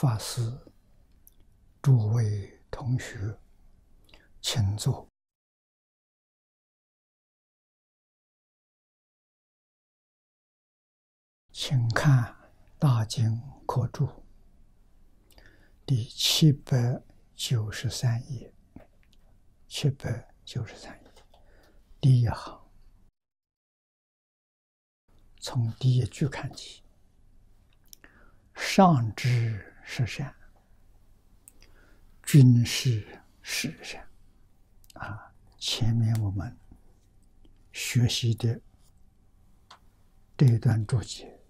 法师、诸位同学，请坐，请看《大经课注》第七百九十三页，七百九十三页第一行，从第一句看起。上知是善，均是是善。啊，前面我们学习的这一段注解，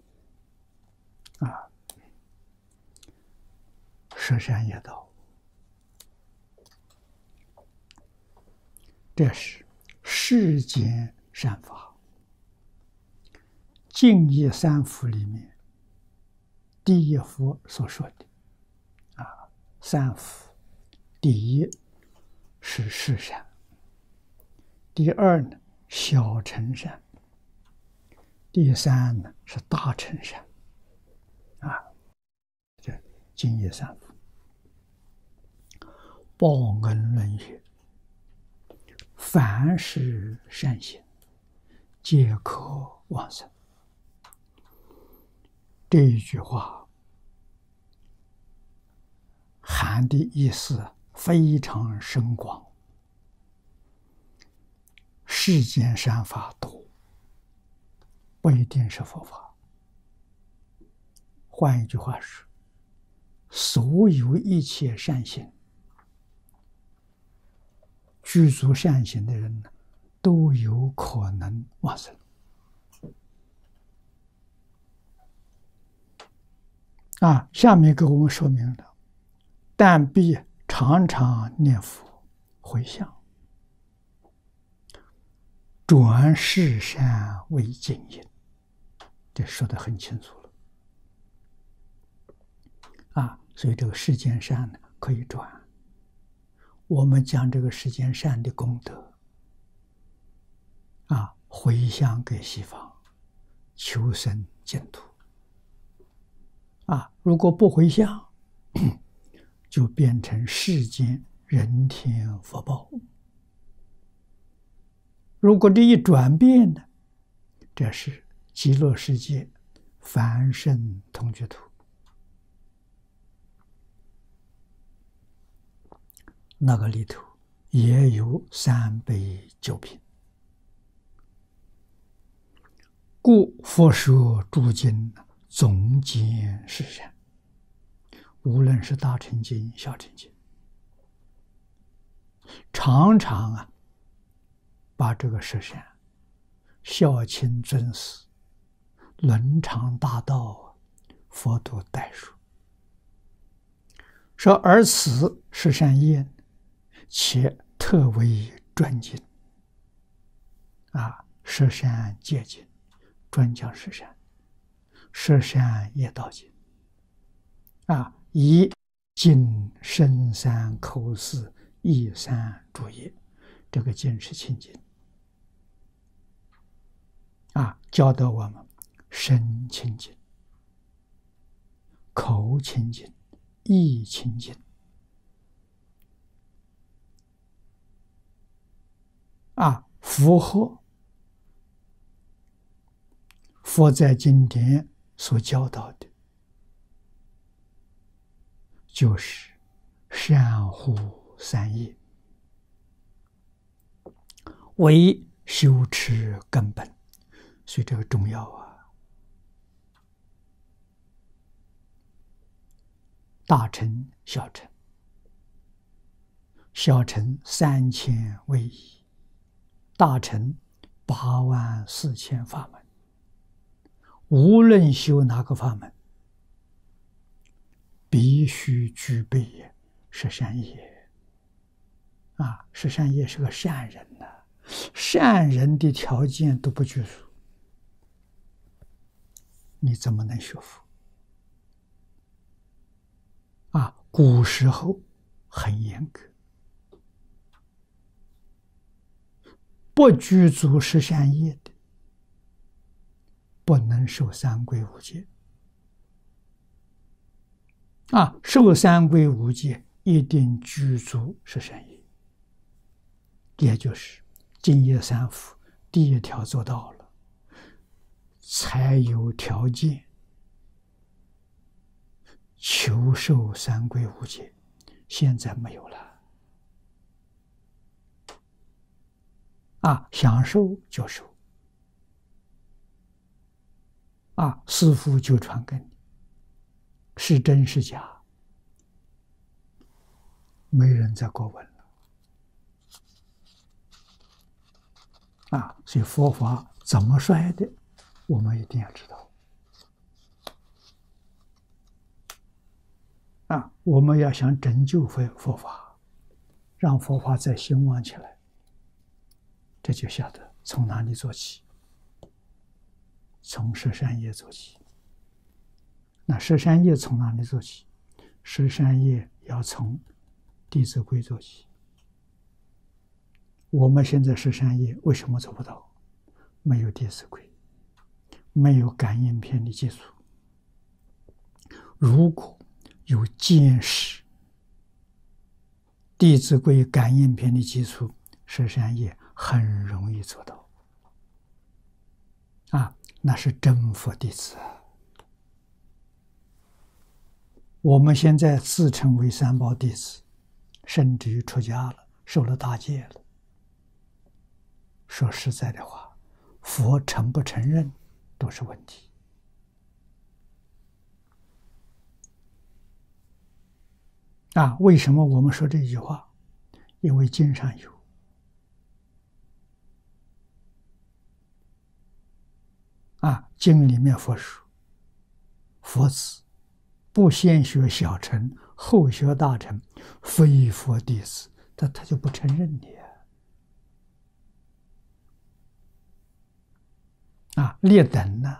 啊，舍善业道，这是世间善法，净业三福里面。第一佛所说的，三福，第一是世善，第二呢小乘善，第三呢是大乘善，啊，这敬业三福，报恩论学，凡是善行，皆可往生。这一句话。含的意思非常深广，世间善法多，不一定是佛法。换一句话说，所有一切善行、具足善行的人呢，都有可能往生。啊，下面给我们说明了。但必常常念佛回向，转世善为经营，这说的很清楚了。啊，所以这个世间善呢可以转。我们将这个世间善的功德，啊，回向给西方，求生净土。啊，如果不回向。就变成世间人天福报。如果这一转变呢，这是极乐世界凡圣同居土，那个里头也有三杯酒品。故佛说诸经总结是善。无论是大乘经、小乘经，常常啊，把这个实善、孝亲尊师、伦常大道，佛都代说。说而此是善业，且特为专经啊，十善戒经，专讲十善，十善业道经啊。以经深三口四一三主业，这个经是清净啊，教导我们身清净、口清净、意清净啊，符合佛在经典所教导的。就是善护三业，为修持根本，所以这个重要啊！大乘、小乘，小乘三千为一，大乘八万四千法门，无论修哪个法门。必须具备十善业啊！十善业是个善人呐，善人的条件都不具足，你怎么能学佛？啊，古时候很严格，不具足十善业的，不能受三归五戒。啊，受三归五戒，一定具足十善业，也就是敬业三福第一条做到了，才有条件求受三归五戒。现在没有了，啊，想受就受，啊，师傅就传给你。是真是假？没人再过问了啊！所以佛法怎么衰的，我们一定要知道啊！我们要想拯救佛佛法，让佛法再兴旺起来，这就晓得从哪里做起，从十善业做起。那十三业从哪里做起？十三业要从《弟子规》做起。我们现在十三业为什么做不到？没有《弟子规》，没有感应篇的基础。如果有见识，《弟子规》感应篇的基础，十三业很容易做到。啊，那是真佛弟子！我们现在自称为三宝弟子，甚至于出家了，受了大戒了。说实在的话，佛承不承认都是问题。啊，为什么我们说这句话？因为经上有啊，经里面佛说，佛子。不先学小乘，后学大乘，非佛弟子，他他就不承认你啊！劣等呢？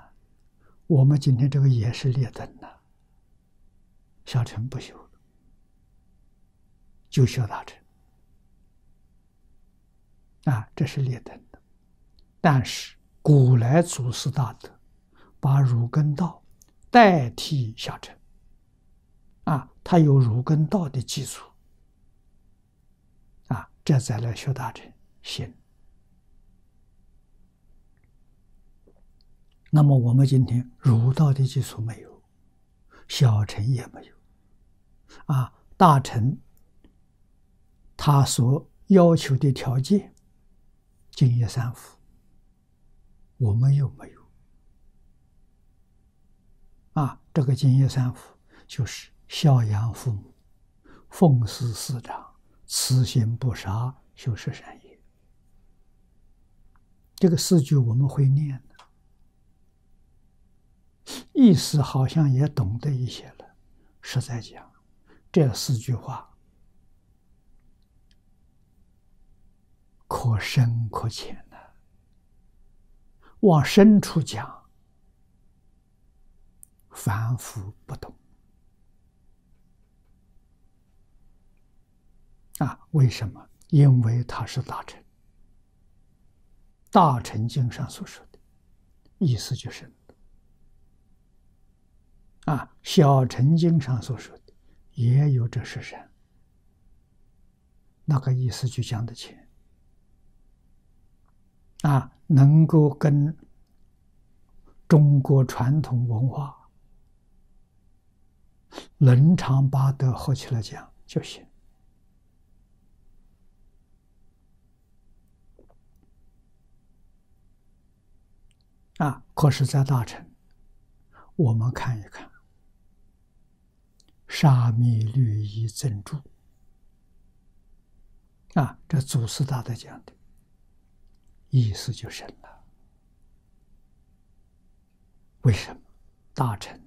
我们今天这个也是劣等呢。小乘不修，就修大乘啊，这是劣等的。但是古来祖师大德把儒根道代替小乘。他有儒跟道的基础，啊，这再来学大乘行。那么我们今天儒道的基础没有，小乘也没有，啊，大乘他所要求的条件，敬业三福，我们又没有，啊，这个敬业三福就是。孝养父母，奉事师长，慈心不杀，修十善业。这个四句我们会念的，意思好像也懂得一些了。实在讲，这四句话可深可浅的，往深处讲，凡夫不懂。啊，为什么？因为他是大乘，大乘经上所说的，意思就是啊，小乘经上所说的也有这十善，那个意思就讲得浅。啊，能够跟中国传统文化伦常八德合起来讲就行。啊！可是，在大乘，我们看一看，沙弥律仪赠助啊，这祖师大德讲的意思就深了。为什么？大乘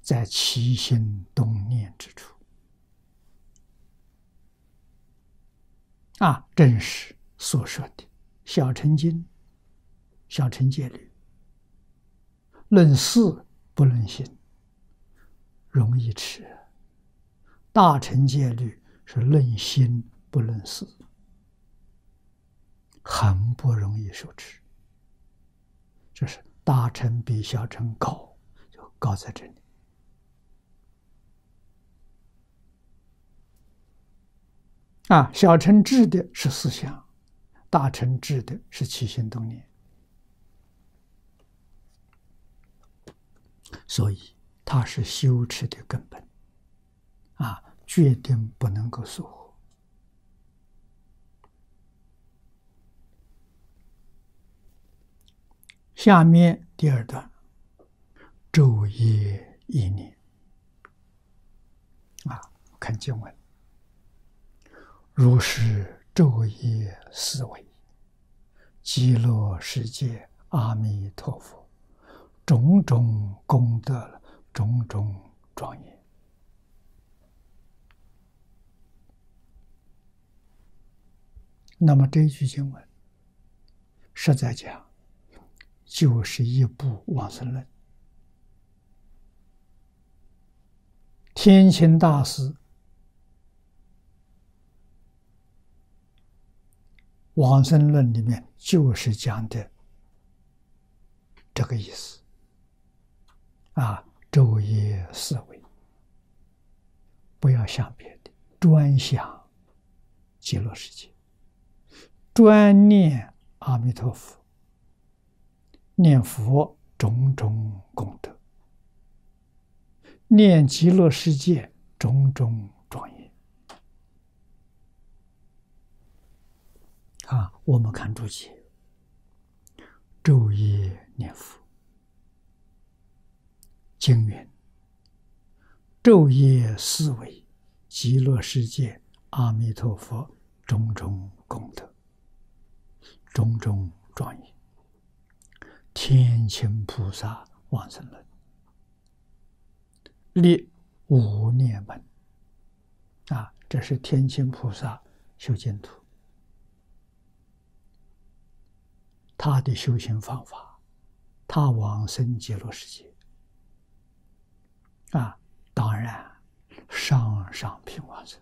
在起心动念之处啊，正是所说的《小乘经》。小乘戒律，论事不论心，容易持；大乘戒律是论心不论事，很不容易受持。这是大乘比小成高，就高在这里。啊，小乘治的是思想，大乘治的是起心动念。所以它是修持的根本，啊，决定不能够疏忽。下面第二段，昼夜一念，啊，看经文。如是昼夜思维，极乐世界阿弥陀佛，种种功德，种种庄严。那么这一句经文，实在讲，就是一部往生论。天亲大师。往生论里面就是讲的这个意思啊，昼夜思维，不要想别的，专想极乐世界，专念阿弥陀佛，念佛种种功德，念极乐世界种种庄严。啊，我们看注解，昼夜念佛，经云：昼夜思维极乐世界阿弥陀佛种种功德，种种庄严。天亲菩萨往生论，立无念门。啊，这是天亲菩萨修净土。他的修行方法，他往生极乐世界啊，当然上上品往生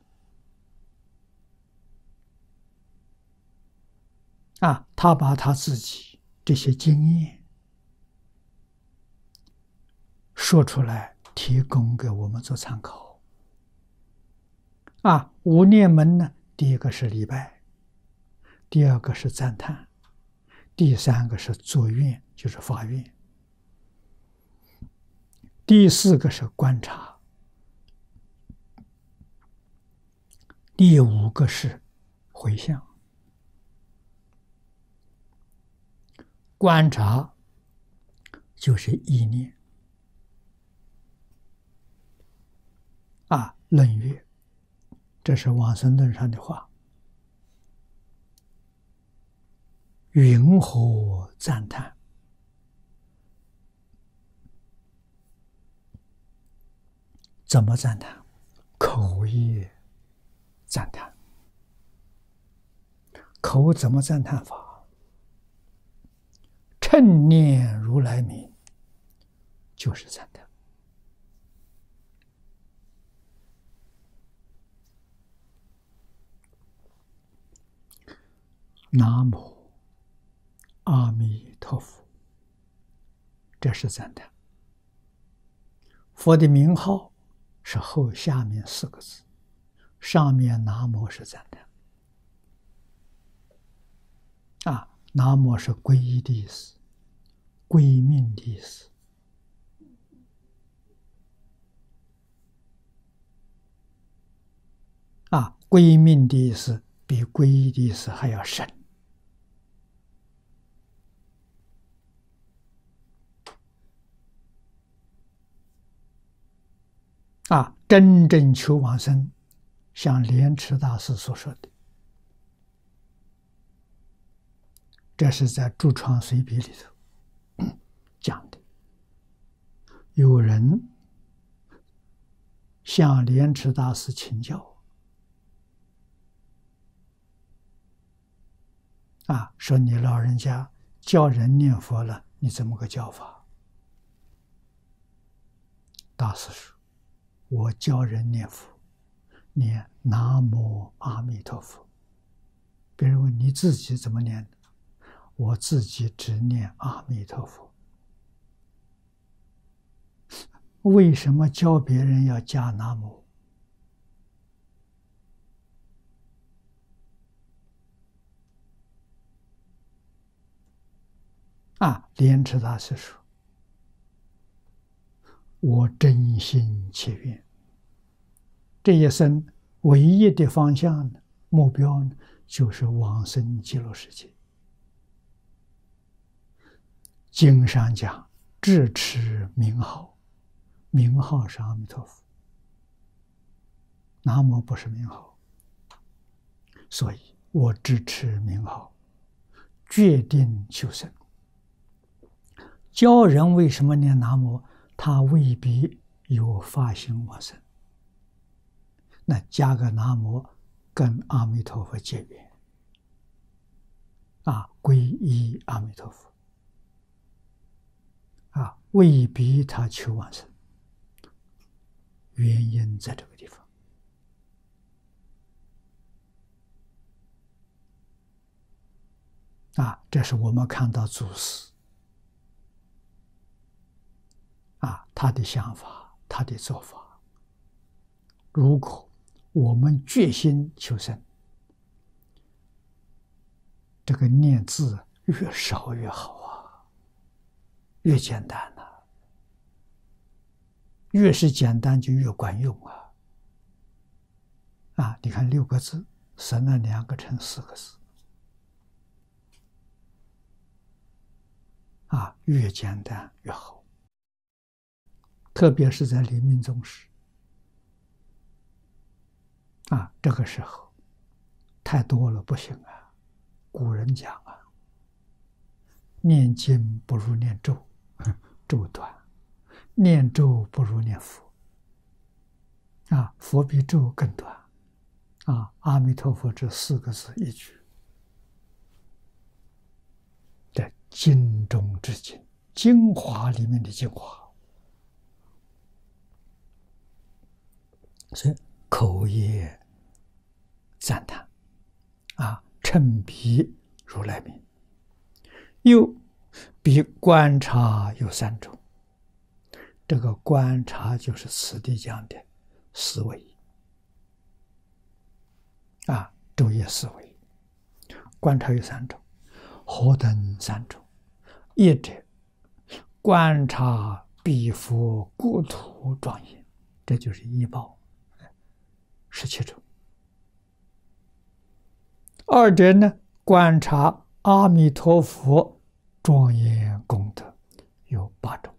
啊，他把他自己这些经验说出来，提供给我们做参考啊。五念门呢，第一个是礼拜，第二个是赞叹。第三个是作愿，就是发愿；第四个是观察；第五个是回向。观察就是意念啊，论语，这是往生论上的话。云何赞叹？怎么赞叹？口业赞叹。口怎么赞叹法？称念如来名，就是赞叹。南无。阿弥陀佛，这是赞叹。佛的名号是后下面四个字，上面南无是赞叹。啊，南无是皈依的意思，归命的意思。啊，归命的意思比皈依的意思还要深。啊，真正求往生，像莲池大师所说的，这是在《诸创随笔》里头讲的。有人向莲池大师请教，啊，说你老人家教人念佛了，你怎么个教法？大师说。我教人念佛念南无阿弥陀佛。别人问你自己怎么念我自己只念阿弥陀佛。为什么教别人要加南无？啊莲池大师说我真心切愿，这一生唯一的方向，目标呢，就是往生极乐世界。经上讲，智持名号，名号是阿弥陀佛，南无不是名号，所以我支持名号，决定求生。”教人为什么念南无，他未必有发心往生。那加个南无，跟阿弥陀佛结缘，啊，皈依阿弥陀佛，啊，未必他求往生。原因在这个地方，啊，这是我们看到祖师。啊，他的想法，他的做法。如果我们决心求生，这个念字越少越好啊，越简单呐，越是简单就越管用啊。啊，你看六个字，省了两个成四个字，啊，越简单越好。特别是在临命终时，啊，这个时候太多了不行啊。古人讲啊，念经不如念咒，咒短；念咒不如念佛，啊，佛比咒更短。啊，阿弥陀佛这四个字一句，在经中之经，精华里面的精华。所以口业赞叹啊，称彼如来名。又比观察有三种，这个观察就是此地讲的思维啊，昼夜思维。观察有三种，何等三种？一者观察彼佛国土庄严，这就是一报。十七种。二者呢，观察阿弥陀佛庄严功德有八种。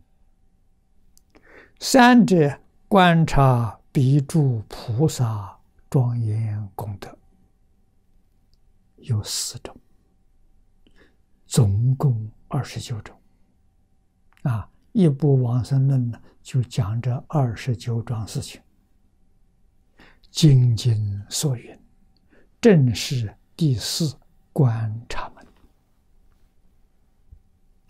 三者观察彼诸菩萨庄严功德有四种，总共二十九种。啊，一部往生论呢，就讲这二十九桩事情。经经所云，正是第四观察门。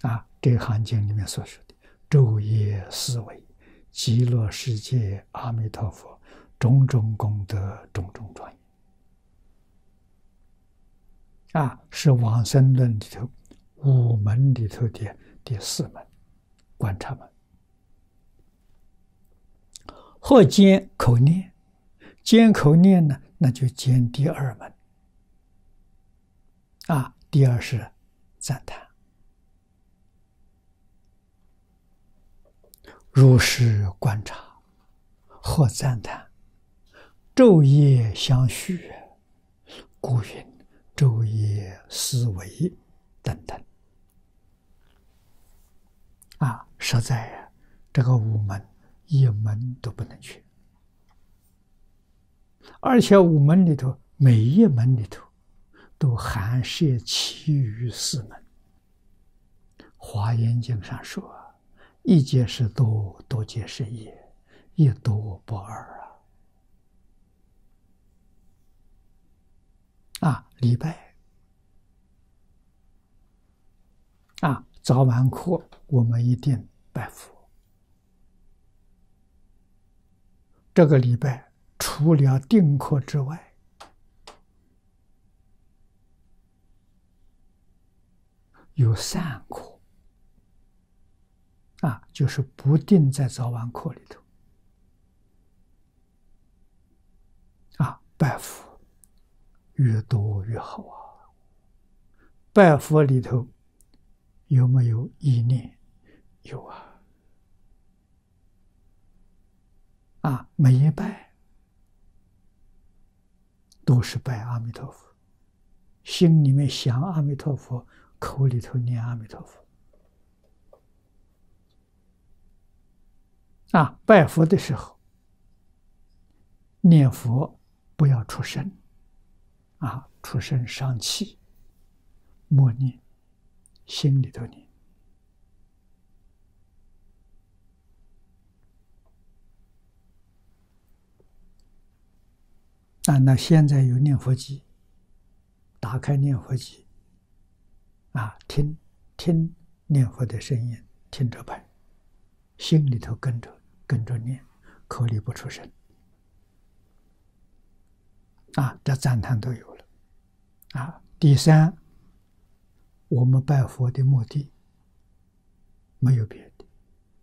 啊，这行经里面所说的昼夜思维，极乐世界阿弥陀佛种种功德，种种庄严。啊，是往生论里头五门里头的第四门观察门，或兼口念。兼口念呢，那就兼第二门。啊，第二是赞叹，如是观察，或赞叹，昼夜相续，故云昼夜思维等等。啊，实在呀，这个五门一门都不能缺。而且五门里头，每一门里头都含摄其余四门。华严经上说：“一皆是多，多皆是一，一多不二啊！”啊，礼拜啊，早晚课我们一定拜佛。这个礼拜。除了定课之外，有散课啊，就是不定在早晚课里头啊。拜佛越多越好啊！拜佛里头有没有意念？有啊！啊，每一拜都是拜阿弥陀佛，心里面想阿弥陀佛，口里头念阿弥陀佛。啊，拜佛的时候念佛不要出声，啊，出声伤气，默念，心里头念。啊，那现在有念佛机，打开念佛机，啊，听听念佛的声音，听着拜，心里头跟着跟着念，口里不出声，啊，这赞叹都有了，啊，第三，我们拜佛的目的没有别的，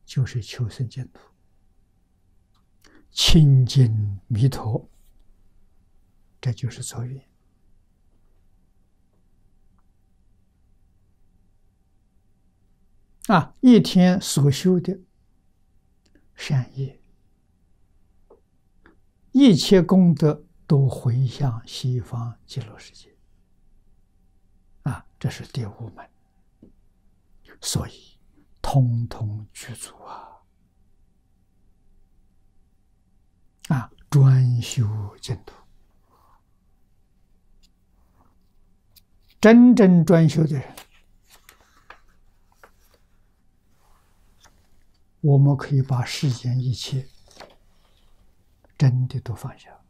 就是求生净土，清净弥陀。这就是作业啊！一天所修的善业，一切功德都回向西方极乐世界啊！这是第五门，所以通通具足啊！啊，专修净土。真正专修的人，我们可以把世间一切真的都放下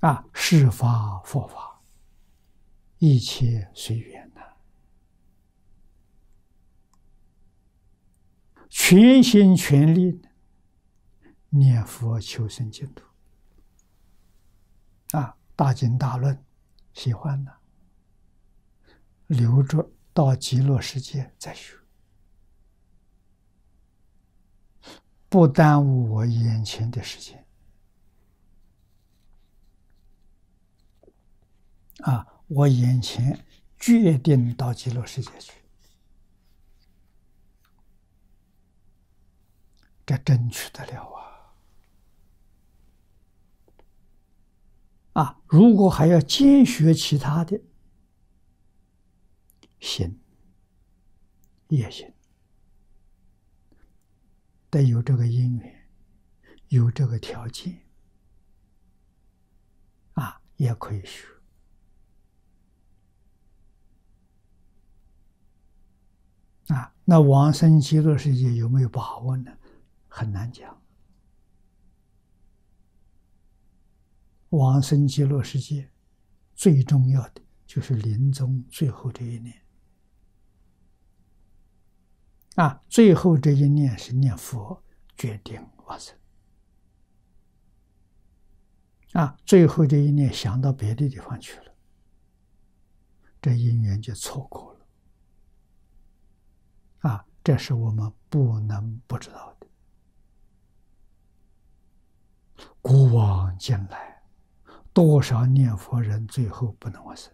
啊！是法佛法，一切随缘呐，全心全力。念佛求生净土，啊，大经大论，喜欢的，留着到极乐世界再学，不耽误我眼前的时间。啊，我眼前决定到极乐世界去，这真去得了啊！啊，如果还要兼学其他的，行也行，得有这个因缘，有这个条件，啊，也可以学。啊，那往生极乐世界有没有把握呢？很难讲。往生极乐世界，最重要的就是临终最后这一念啊！最后这一念是念佛，决定往生啊！最后这一念想到别的地方去了，这姻缘就错过了啊！这是我们不能不知道的。古往今来。多少念佛人最后不能往生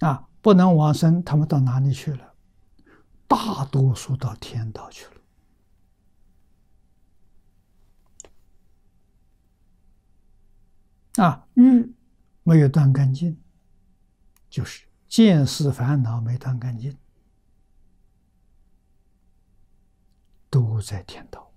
啊！不能往生，他们到哪里去了？大多数到天道去了。啊，欲没有断干净，就是见思烦恼没断干净。都在天道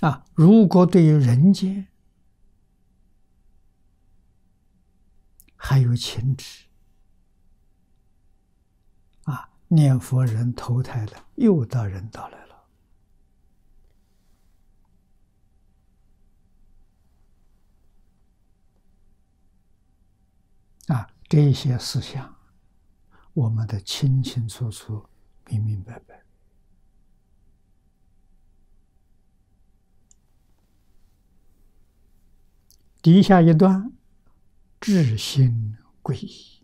啊！如果对于人间还有情执啊，念佛人投胎了，又到人道来了。啊，这些思想，我们的清清楚楚、明明白白。底下一段至心皈依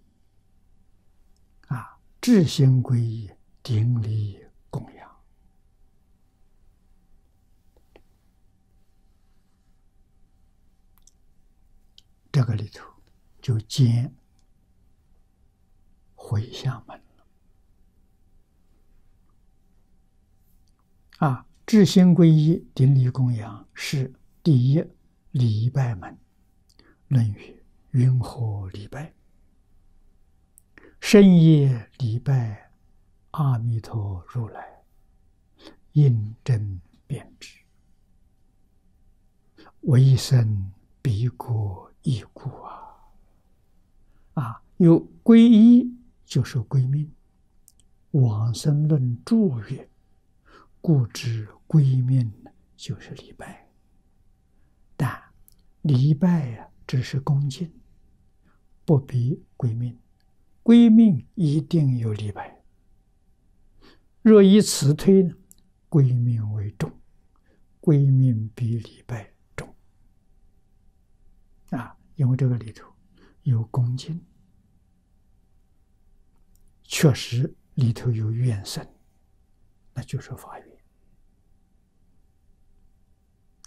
啊，至心皈依，顶礼供养。这个里头就兼回向门了啊！至心皈依，顶礼供养是第一礼拜门，《论语》云何礼拜？深夜礼拜阿弥陀如来，应真便知，我一生必过。一故啊，啊，有皈依就是归命。往生论注曰：“故知归命就是礼拜，但礼拜呀只是恭敬，不必归命。归命一定有礼拜。若以此推呢，归命为重，归命比礼拜重。”啊，因为这个里头有恭敬，确实里头有怨声，那就是法愿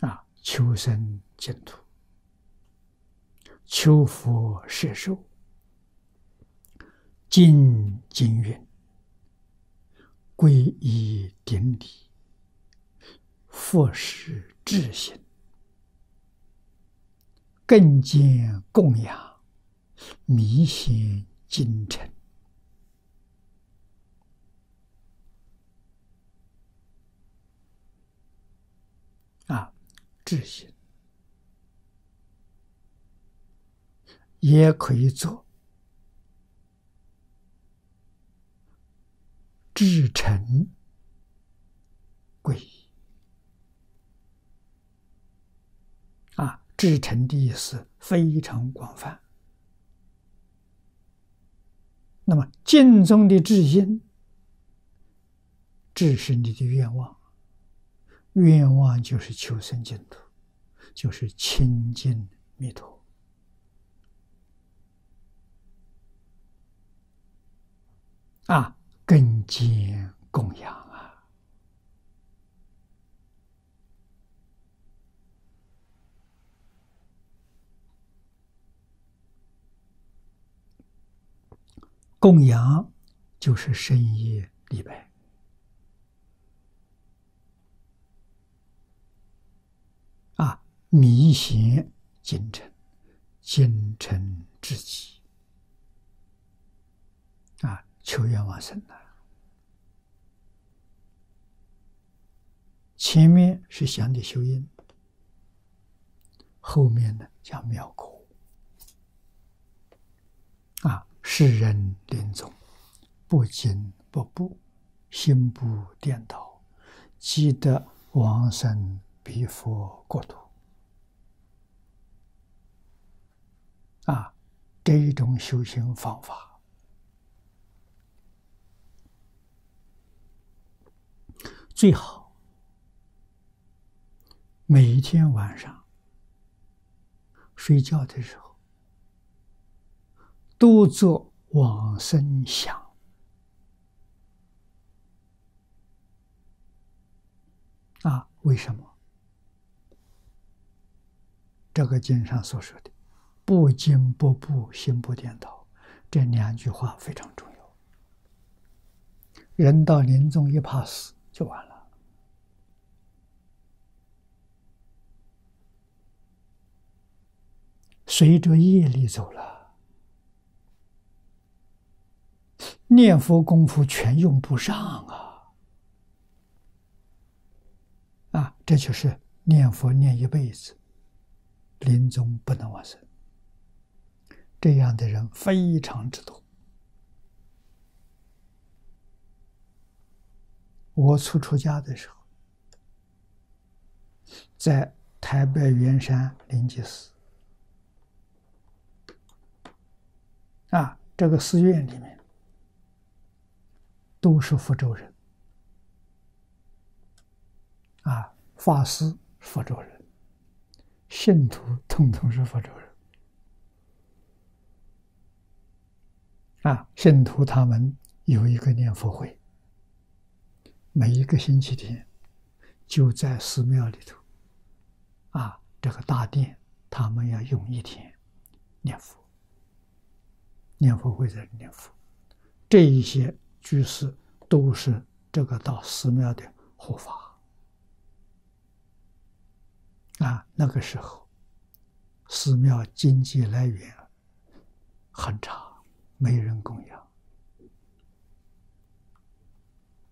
啊，求生净土，求佛摄受，敬经愿，皈依顶礼，佛事至心。更兼供养，弥显精诚啊，智心也可以做至诚皈依。至诚的意思非常广泛。那么，敬宗的至心，至是你的愿望，愿望就是求生净土，就是亲近弥陀啊，更见供养啊。供养就是深夜礼拜啊，弥显精诚，精诚至极啊，求愿往生的。前面是想的修因，后面呢叫妙果啊。世人临终，不惊不怖，心不颠倒，即得往生彼佛国土。啊，这一种修行方法，最好每天晚上睡觉的时候。都做往生想啊？为什么？这个经上所说的“不惊不怖，心不颠倒”这两句话非常重要。人到临终一怕死就完了，随着业力走了。念佛功夫全用不上啊！啊，这就是念佛念一辈子，临终不能往生，这样的人非常之多。我初出家的时候，在台北圆山灵济寺，啊，这个寺院里面。都是福州人，啊，法师福州人，信徒统统是福州人，啊，信徒他们有一个念佛会，每一个星期天就在寺庙里头，啊，这个大殿他们要用一天念佛，念佛会在念佛，这一些居士都是这个到寺庙的护法，啊，那个时候寺庙经济来源很差。没人供养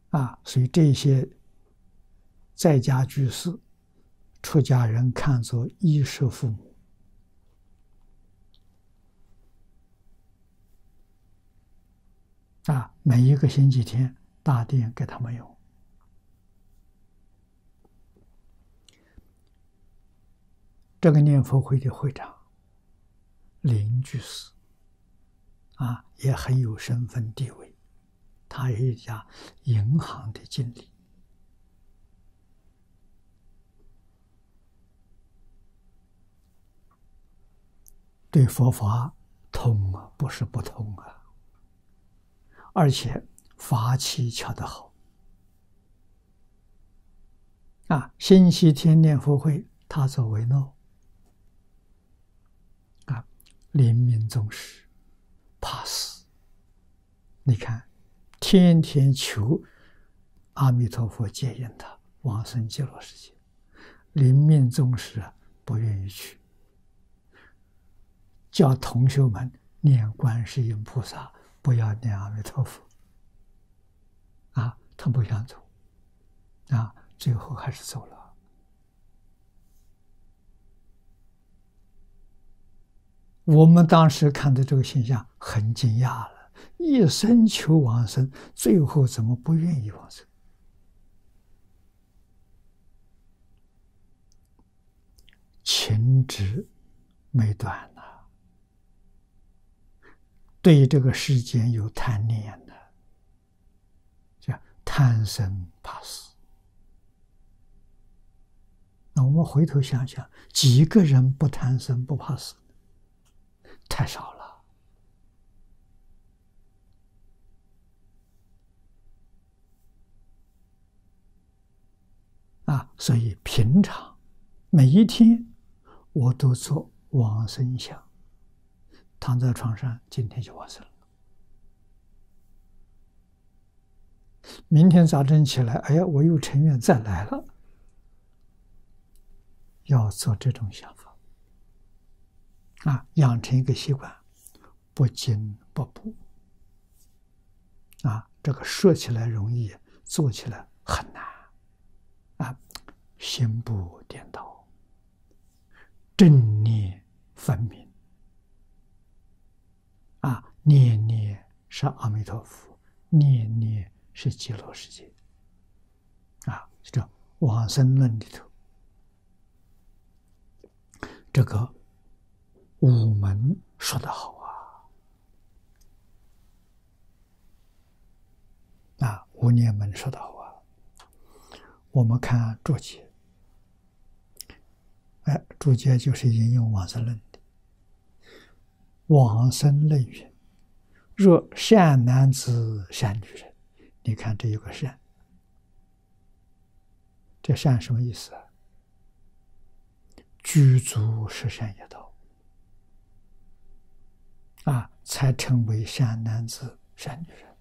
啊，所以这些在家居士、出家人看作衣食父母啊，每一个星期天大殿给他们用。这个念佛会的会长林居士。啊，也很有身份地位，他有一家银行的经理，对佛法通啊，不是不通啊，而且法器巧得好。啊，星期天念佛会，他做为诺，啊，临命终时。怕死！你看，天天求阿弥陀佛接引他往生极乐世界，临命终时啊不愿意去，叫同学们念观世音菩萨，不要念阿弥陀佛。啊，他不想走，啊，最后还是走了。我们当时看到这个现象，很惊讶了。一生求往生，最后怎么不愿意往生？情执没断呐，对这个世间有贪念的，叫贪生怕死。那我们回头想想，几个人不贪生不怕死？太少了啊！所以平常每一天我都做往生想，躺在床上，今天就往生了。明天早晨起来，哎呀，我又成愿再来了，要做这种想法。啊，养成一个习惯，不惊不补。啊，这个说起来容易，做起来很难。啊，心不颠倒，正念分明。啊，念念是阿弥陀佛，念念是极乐世界。啊，这《往生论》里头，这个。五门说得好啊，啊，五念门说得好啊。我们看注解，哎，注解就是引用往生论的。往生论云：“若善男子、善女人，你看这有个善，这善什么意思啊？具足十善业道。”啊，才成为善男子、善女人，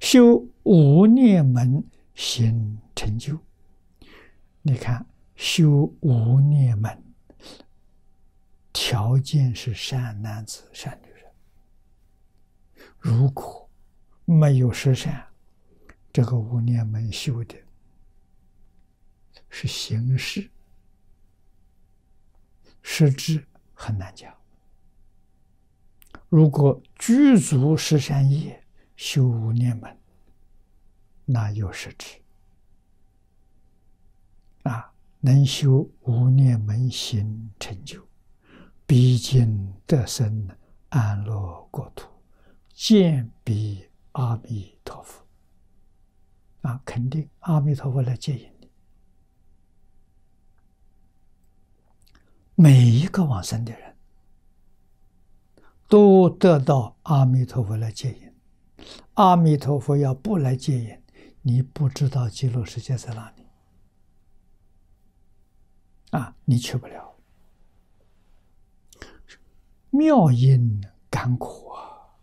修无念门行成就。你看，修无念门，条件是善男子、善女人。如果没有实善，这个无念门修的是形式，实质很难讲。如果具足十善业，修无念门，那又是指啊！能修无念门行成就，毕竟得生安乐国土，见彼阿弥陀佛啊！肯定阿弥陀佛来接引你。每一个往生的人。都得到阿弥陀佛来接引。阿弥陀佛要不来接引，你不知道极乐世界在哪里啊？你去不了。妙音甘苦啊，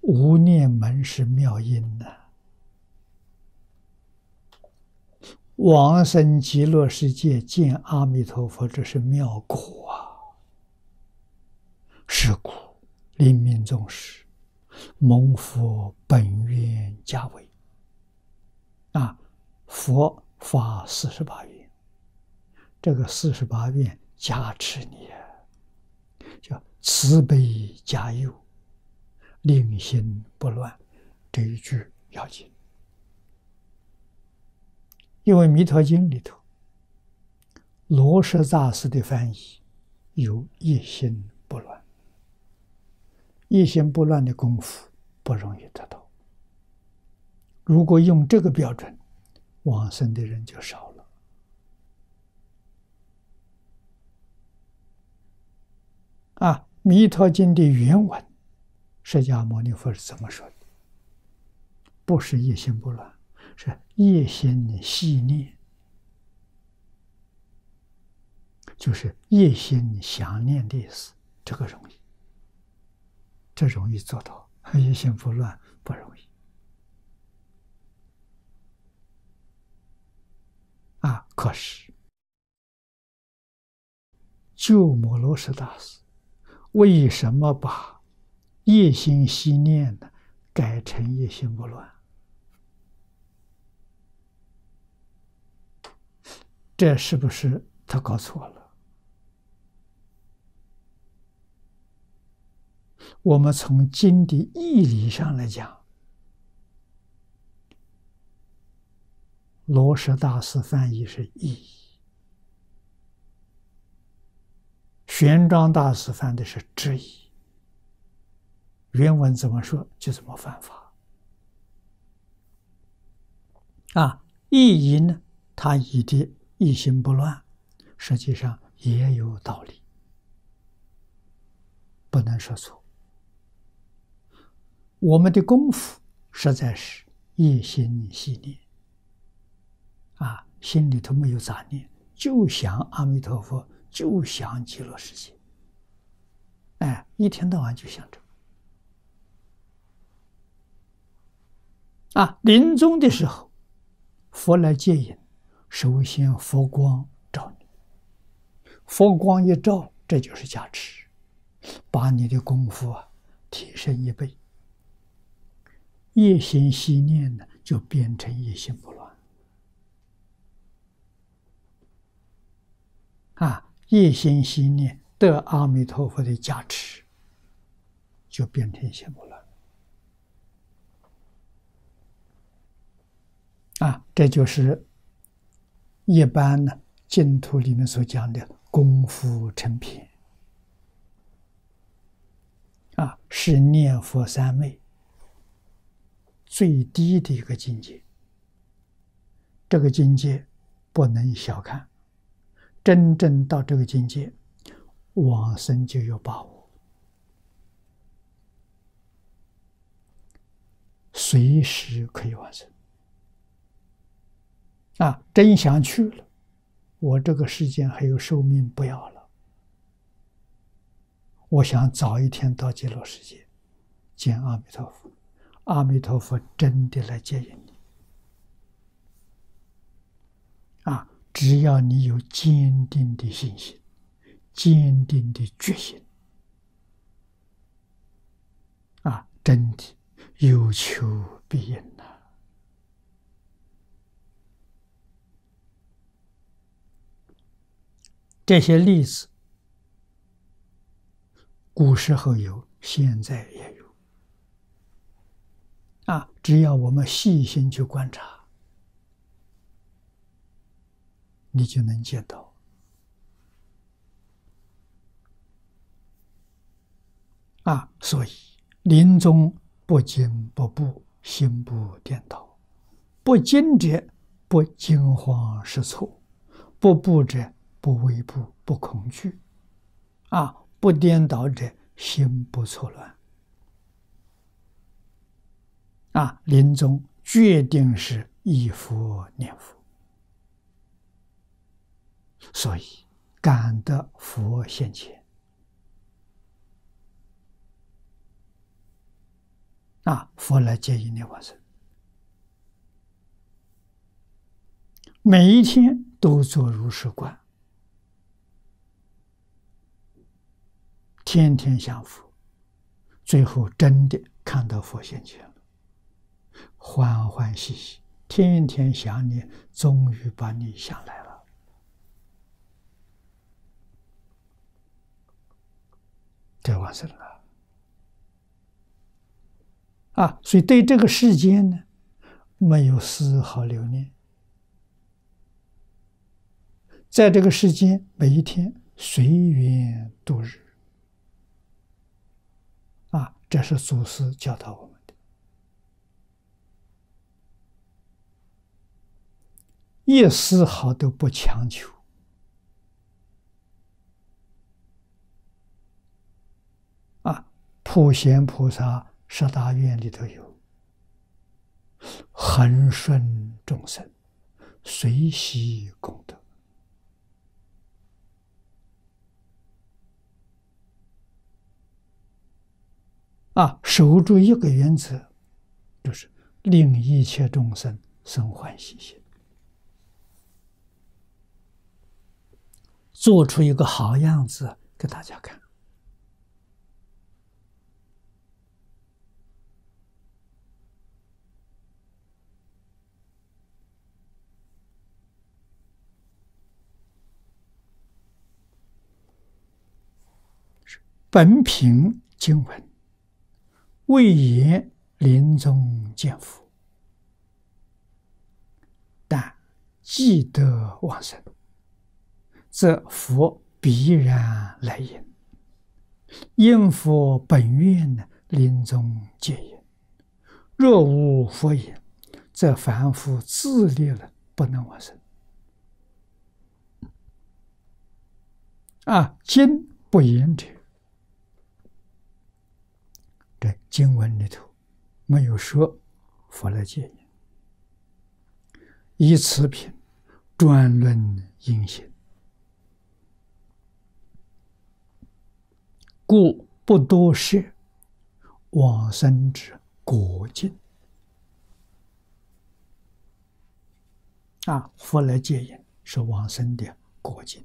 无念门是妙音呐。往生极乐世界见阿弥陀佛，这是妙苦。是故临命终时，蒙佛本愿加为啊，佛发四十八愿，这个四十八愿加持你。叫慈悲加佑，令心不乱，这一句要紧。因为《弥陀经》里头，罗什大师的翻译有一心，一心不乱的功夫不容易得到。如果用这个标准，往生的人就少了。啊，《弥陀经》的原文，释迦牟尼佛是怎么说的？不是一心不乱，是一心细念，就是一心想念的意思。这个容易，这容易做到，一心不乱不容易。啊，可是鸠摩罗什大师。为什么把一心息念呢改成一心不乱？这是不是他搞错了？我们从经的义理上来讲，罗什大师翻译是义。玄奘大师翻的是质疑，原文怎么说就怎么翻法。啊，意译呢，他译的一心不乱，实际上也有道理，不能说错。我们的功夫实在是一心细念，啊，心里头没有杂念，就想阿弥陀佛。就想极乐世界，哎，一天到晚就想着。啊，临终的时候，佛来接引，首先佛光照你，佛光一照，这就是加持，把你的功夫啊提升一倍，一心心念呢，就变成一心不乱，啊。一心心念得阿弥陀佛的加持，就变成心不乱。啊，这就是一般呢净土里面所讲的功夫成片。啊，是念佛三昧最低的一个境界。这个境界不能小看。真正到这个境界，往生就有把握，随时可以往生。啊，真想去了，我这个时间还有寿命不要了，我想早一天到极乐世界见阿弥陀佛，阿弥陀佛真的来接引你，啊。只要你有坚定的信心、坚定的决心，啊，真的有求必应呐！这些例子，古时候有，现在也有。啊，只要我们细心去观察。你就能见到啊！所以临终不惊不怖，心不颠倒；不惊者不惊慌失措，不怖者不畏怖，不恐惧。啊！不颠倒者，心不错乱。啊，临终决定是以佛念佛，所以感得佛现前。啊，佛来接引你往生，每一天都做如是观，天天享福，最后真的看到佛现前，欢欢喜喜，天天想你，终于把你想来了，这往生了。啊，所以对这个世间呢，没有丝毫留恋，在这个世间每一天随缘度日。啊，这是祖师教导我们的，一丝毫都不强求。啊，普贤菩萨。十大愿里头有恒顺众生，随喜功德啊！守住一个原则，就是令一切众生生欢喜心，做出一个好样子给大家看。本品经文，未言临终见佛，但既得往生，则佛必然来迎。因佛本愿呢，临终接引。若无佛言，则凡夫自立了，不能往生。啊，今不言者。这经文里头没有说佛来接引，以此品专论因行，故不多说往生之果境。啊，佛来接引是往生的果境。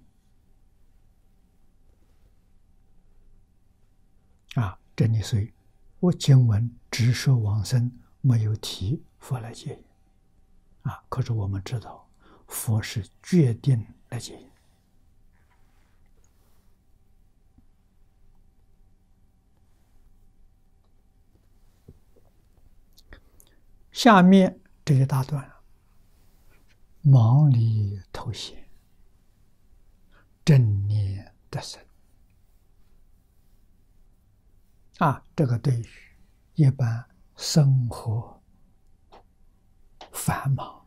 啊，这里所以。我经文只说往生，没有提佛来接引，啊！可是我们知道，佛是决定来接引。下面这一大段，忙里偷闲，正念得生。啊，这个对于一般生活繁忙。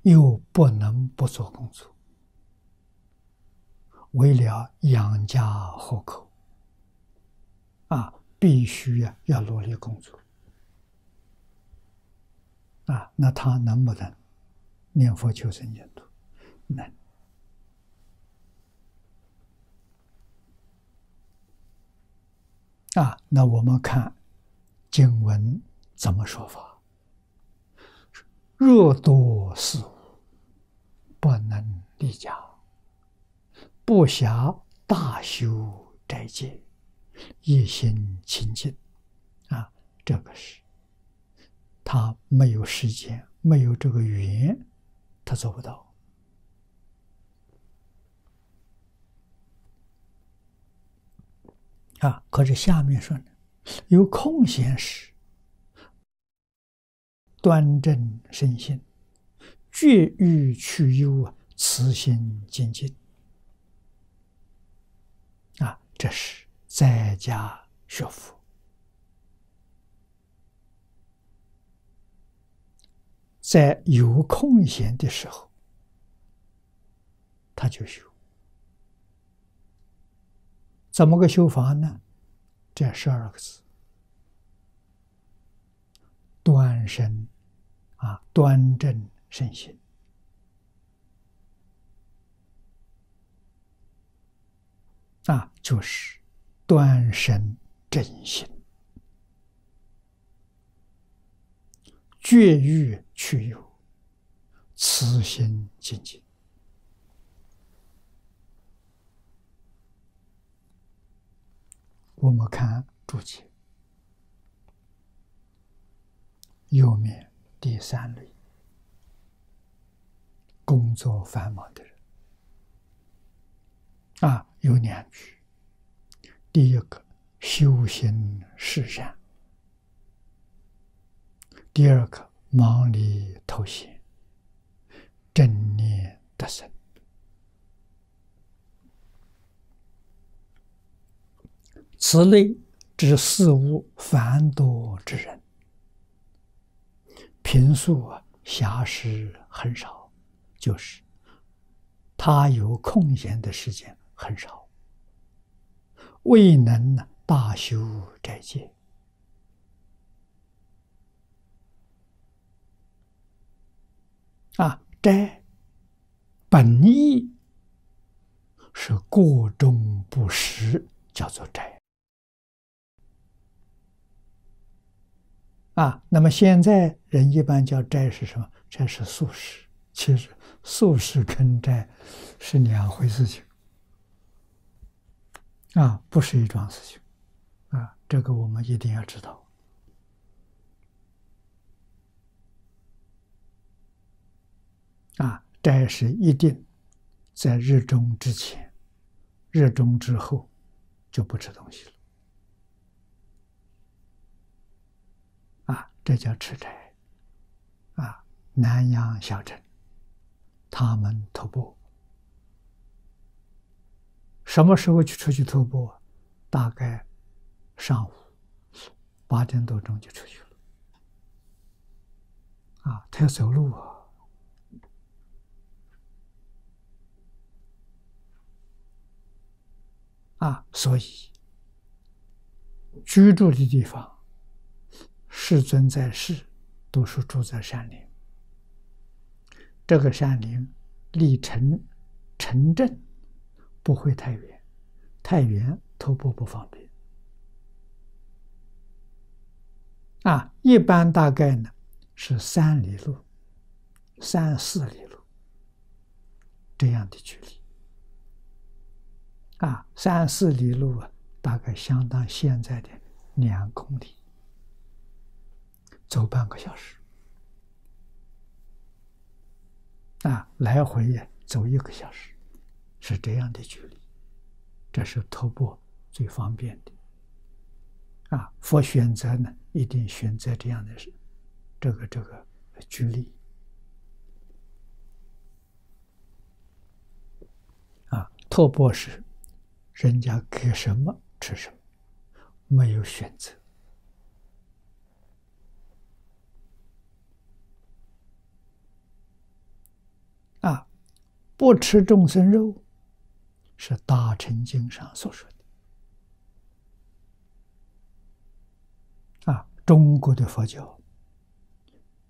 又不能不做工作，为了养家糊口，啊，必须呀要努力工作，啊，那他能不能念佛求生净土？能。啊，那我们看经文怎么说法？若多事不能立家，不暇大修斋戒，一心清净。啊，这个是他没有时间，没有这个缘，他做不到。啊！可是下面说呢，有空闲时，端正身心，绝欲去忧啊，慈心精进。啊，这是在家学佛，在有空闲的时候，他就修。怎么个修法呢？这十二个字：端身啊，端正身心啊，就是端身正心，绝欲去有，此心静静。我们看注解，右面第三类，工作繁忙的人啊，有两句。第一个，修行事善；第二个，忙里偷闲，正念得生。此类指事物繁多之人，平素啊暇时很少，就是他有空闲的时间很少，未能大修斋戒啊。斋本意是过中不食，叫做斋。啊，那么现在人一般叫斋是什么？斋是素食。其实素食跟斋是两回事情，啊，不是一桩事情，啊，这个我们一定要知道。啊，斋是一定在日中之前，日中之后就不吃东西了。啊这叫吃斋，啊，南阳小镇，他们徒步，什么时候去出去徒步？大概上午八点多钟就出去了，啊，他要走路啊，啊，所以居住的地方。世尊在世，都是住在山林。这个山林立城城镇不会太远，太远徒步不方便。啊，一般大概呢是三里路、三四里路这样的距离。啊，三四里路啊，大概相当现在的两公里。走半个小时，啊，来回也走一个小时，是这样的距离，这是徒步最方便的，啊，佛选择呢，一定选择这样的，这个这个距离，啊，托钵时，人家给什么吃什么，没有选择。啊，不吃众生肉，是《大乘经》上所说的。啊，中国的佛教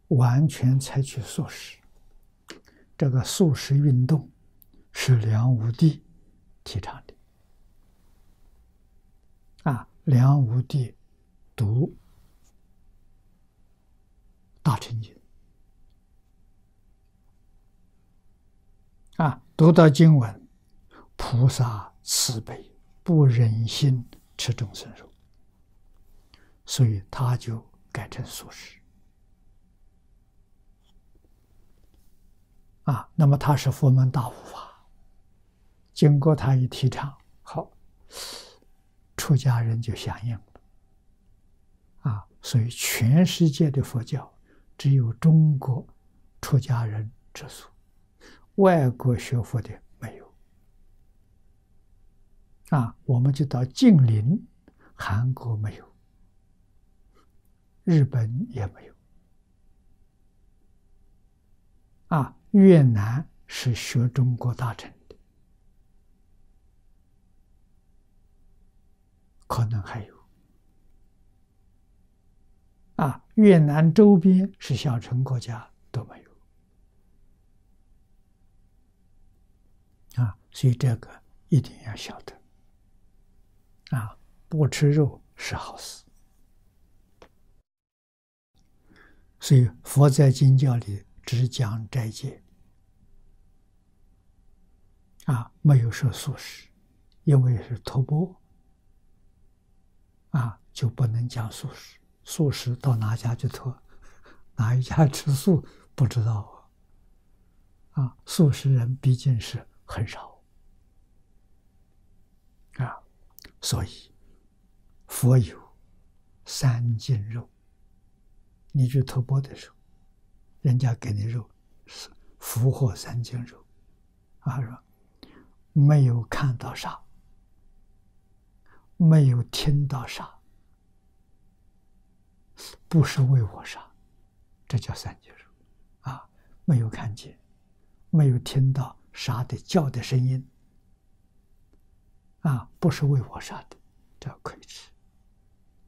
完全采取素食，这个素食运动是梁武帝提倡的。啊，梁武帝读《大乘经》。啊，读到经文，菩萨慈悲，不忍心吃众生肉，所以他就改成素食。啊，那么他是佛门大护法，经过他一提倡，好，出家人就响应了。啊，所以全世界的佛教，只有中国出家人吃素。外国学佛的啊，我们就到近邻，韩国没有，日本也没有，啊，越南是学中国大臣的，可能还有，啊，越南周边是小城国家都没有，啊，所以这个一定要晓得。啊，不吃肉是好事。所以佛在经教里只讲斋戒，啊，没有说素食，因为是托钵，啊，就不能讲素食。素食到哪家去托？哪一家吃素不知道啊？啊，素食人毕竟是很少啊，所以佛有三斤肉。你去托钵的时候，人家给你肉是福祸三斤肉，啊，说？没有看到啥，没有听到啥。不是为我杀，这叫三界肉，啊，没有看见，没有听到杀的叫的声音，啊，不是为我杀的，这可以吃，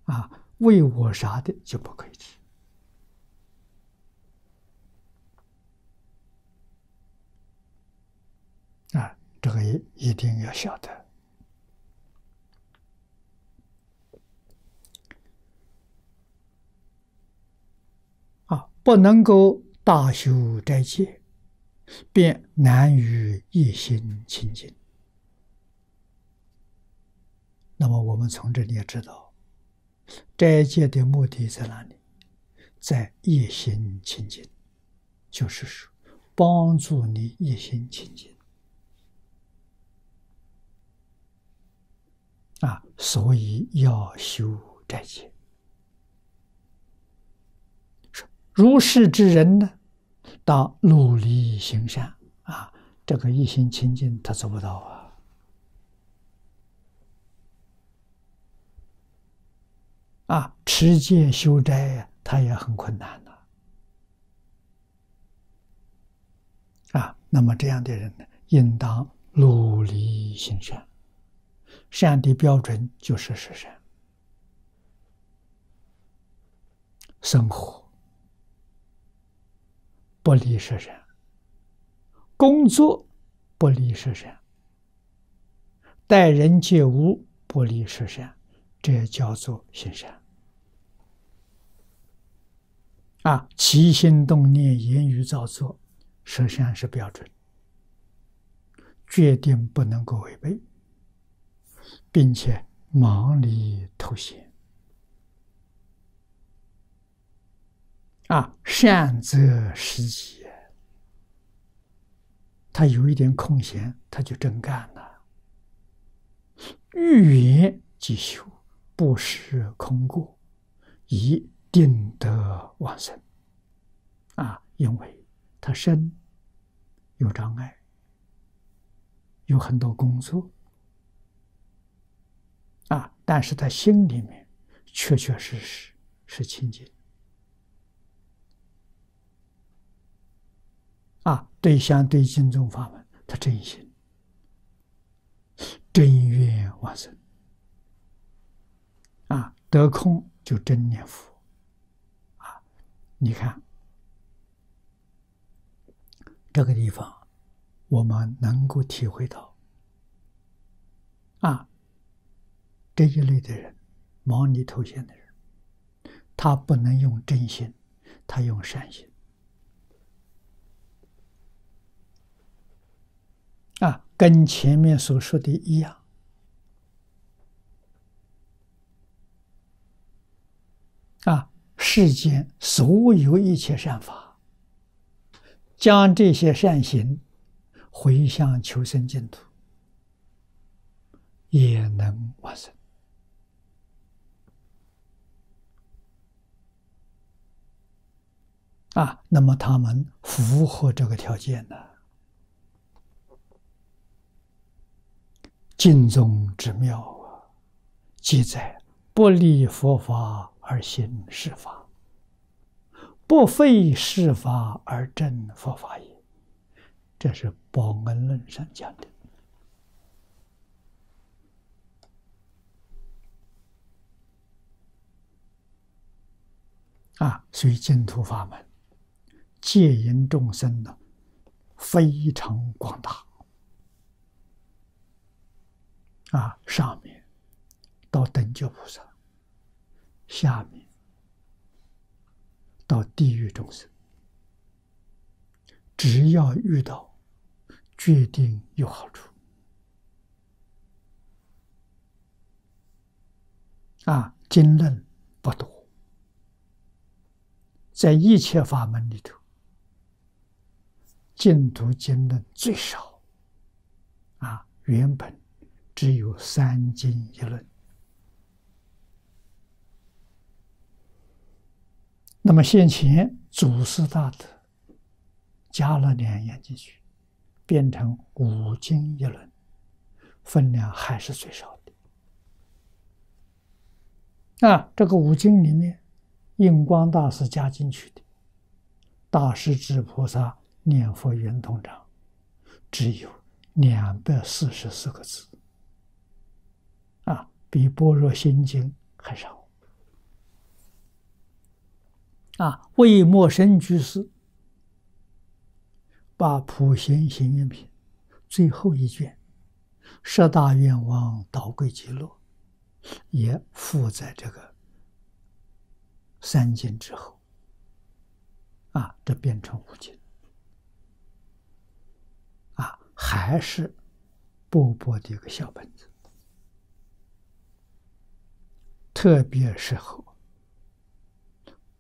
啊，为我杀的就不可以吃，啊，这个一一定要晓得。啊不能够大修斋戒，便难于一心清净。那么，我们从这里也知道，斋戒的目的在哪里？在一心清净，就是说，帮助你一心清净。啊，所以要修斋戒。如是之人呢，当努力行善啊！这个一心清净，他做不到啊！啊，持戒修斋呀，他也很困难的啊。那么这样的人呢，应当努力行善，善的标准就是是善，生活。不离十善，工作不离十善，待人接物不离十善，这叫做行善。啊，起心动念、言语造作，十善是标准，决定不能够违背，并且忙里偷闲。啊，善则时己，他有一点空闲，他就真干了。欲言即修，不是空过，以定得往生。啊，因为他身有障碍，有很多工作，啊，但是他心里面确确实实是清净。啊，对象对敬重法门，他真心、真愿往生。啊，得空就真念佛。啊，你看这个地方，我们能够体会到，啊，这一类的人，忙里偷闲的人，他不能用真心，他用善心。啊，跟前面所说的一样，啊，世间所有一切善法，将这些善行回向求生净土，也能完成。啊，那么他们符合这个条件呢？经中之妙啊，即在不离佛法而行是法，不废是法而证佛法也。这是《报恩论》上讲的。啊，所以净土法门戒淫众生呢，非常广大。啊，上面到等觉菩萨。下面到地狱众生，只要遇到，决定有好处。啊，经论不多，在一切法门里头，净土经论最少。啊，原本。只有三经一论，那么现前祖师大德加了两样进去，变成五经一论，分量还是最少的。啊，这个五经里面，印光大师加进去的，大师至菩萨念佛圆通章，只有两百四十四个字。啊比《般若心经》还少啊！为莫生居士把《普贤行愿品》最后一卷《十大愿望导归极乐》也附在这个三经之后啊，这变成五经啊，还是薄薄的一个小本子。特别适合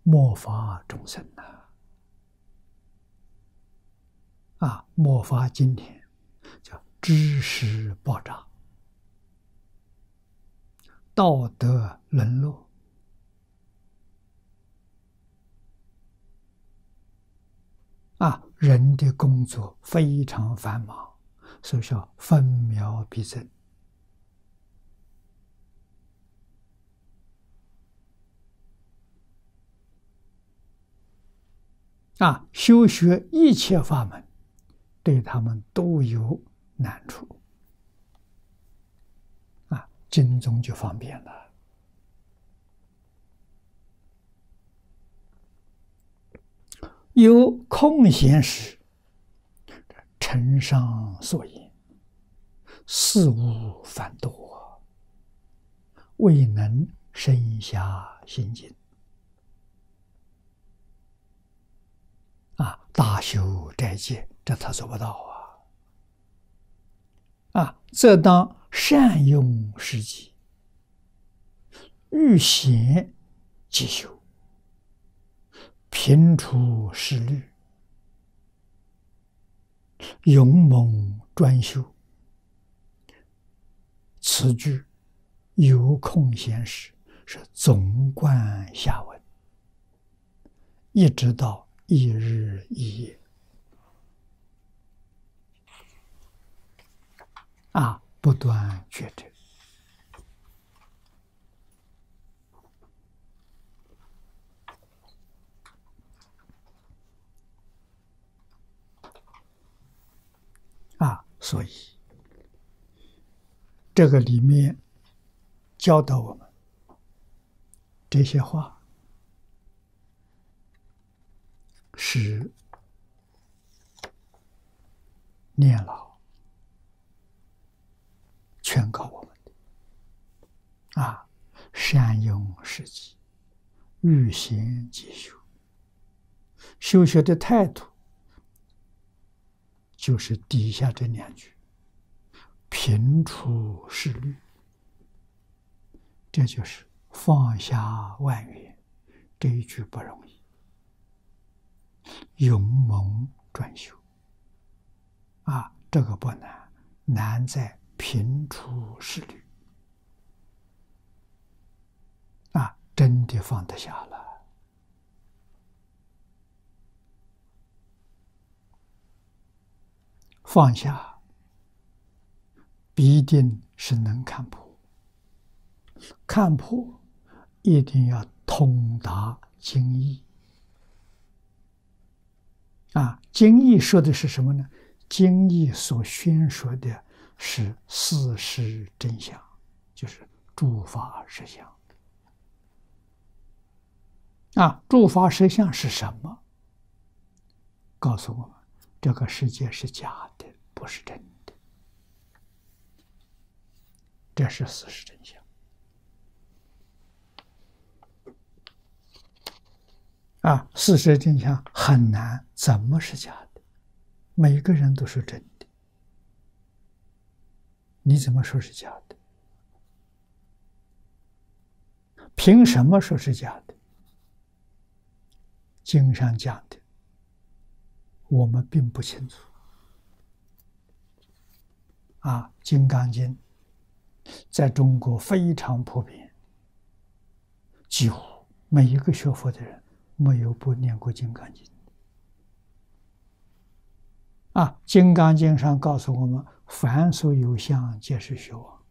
末法众生呐！啊，末法今天叫知识爆炸，道德沦落，啊，人的工作非常繁忙，所以说分秒必争。啊，修学一切法门，对他们都有难处。啊，经中就方便了。有空闲时，尘上所言，事物繁多，未能深下心经。啊，大修斋戒，这他做不到啊！啊，则当善用时机，欲贤即修，平除失虑，勇猛专修。此句有空闲时，是总观下文，一直到。一日一夜啊，不断觉知啊，所以这个里面教导我们这些话。是念老劝告我们的啊，善用时机，欲行即修。修学的态度就是底下这两句：平除事虑，这就是放下万缘。这一句不容易。勇猛专修，啊，这个不难，难在平出事虑，啊，真的放得下了，放下，必定是能看破，看破一定要通达经义。啊，经义说的是什么呢？经义所宣说的是事实真相，就是诸法实相。啊，诸法实相是什么？告诉我们，这个世界是假的，不是真的。这是事实真相。啊，事实真相很难，怎么是假的？每个人都是真的，你怎么说是假的？凭什么说是假的？经上讲的，我们并不清楚。啊，《金刚经》在中国非常普遍，几乎每一个学佛的人。没有不念过《金刚经》啊，《金刚经》上告诉我们：“凡所有相，皆是虚妄。”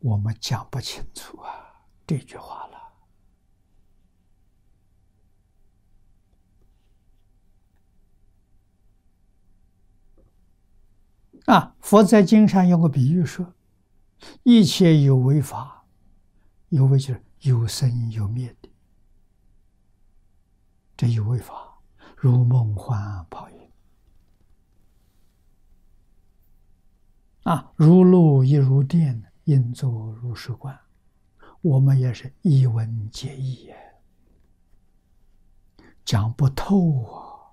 我们讲不清楚啊，这句话了。啊，佛在经上用个比喻说。一切有为法，有为就是有生有灭的。这有为法，如梦幻泡影啊，如露亦如电，应作如是观。我们也是一文解义也，讲不透啊。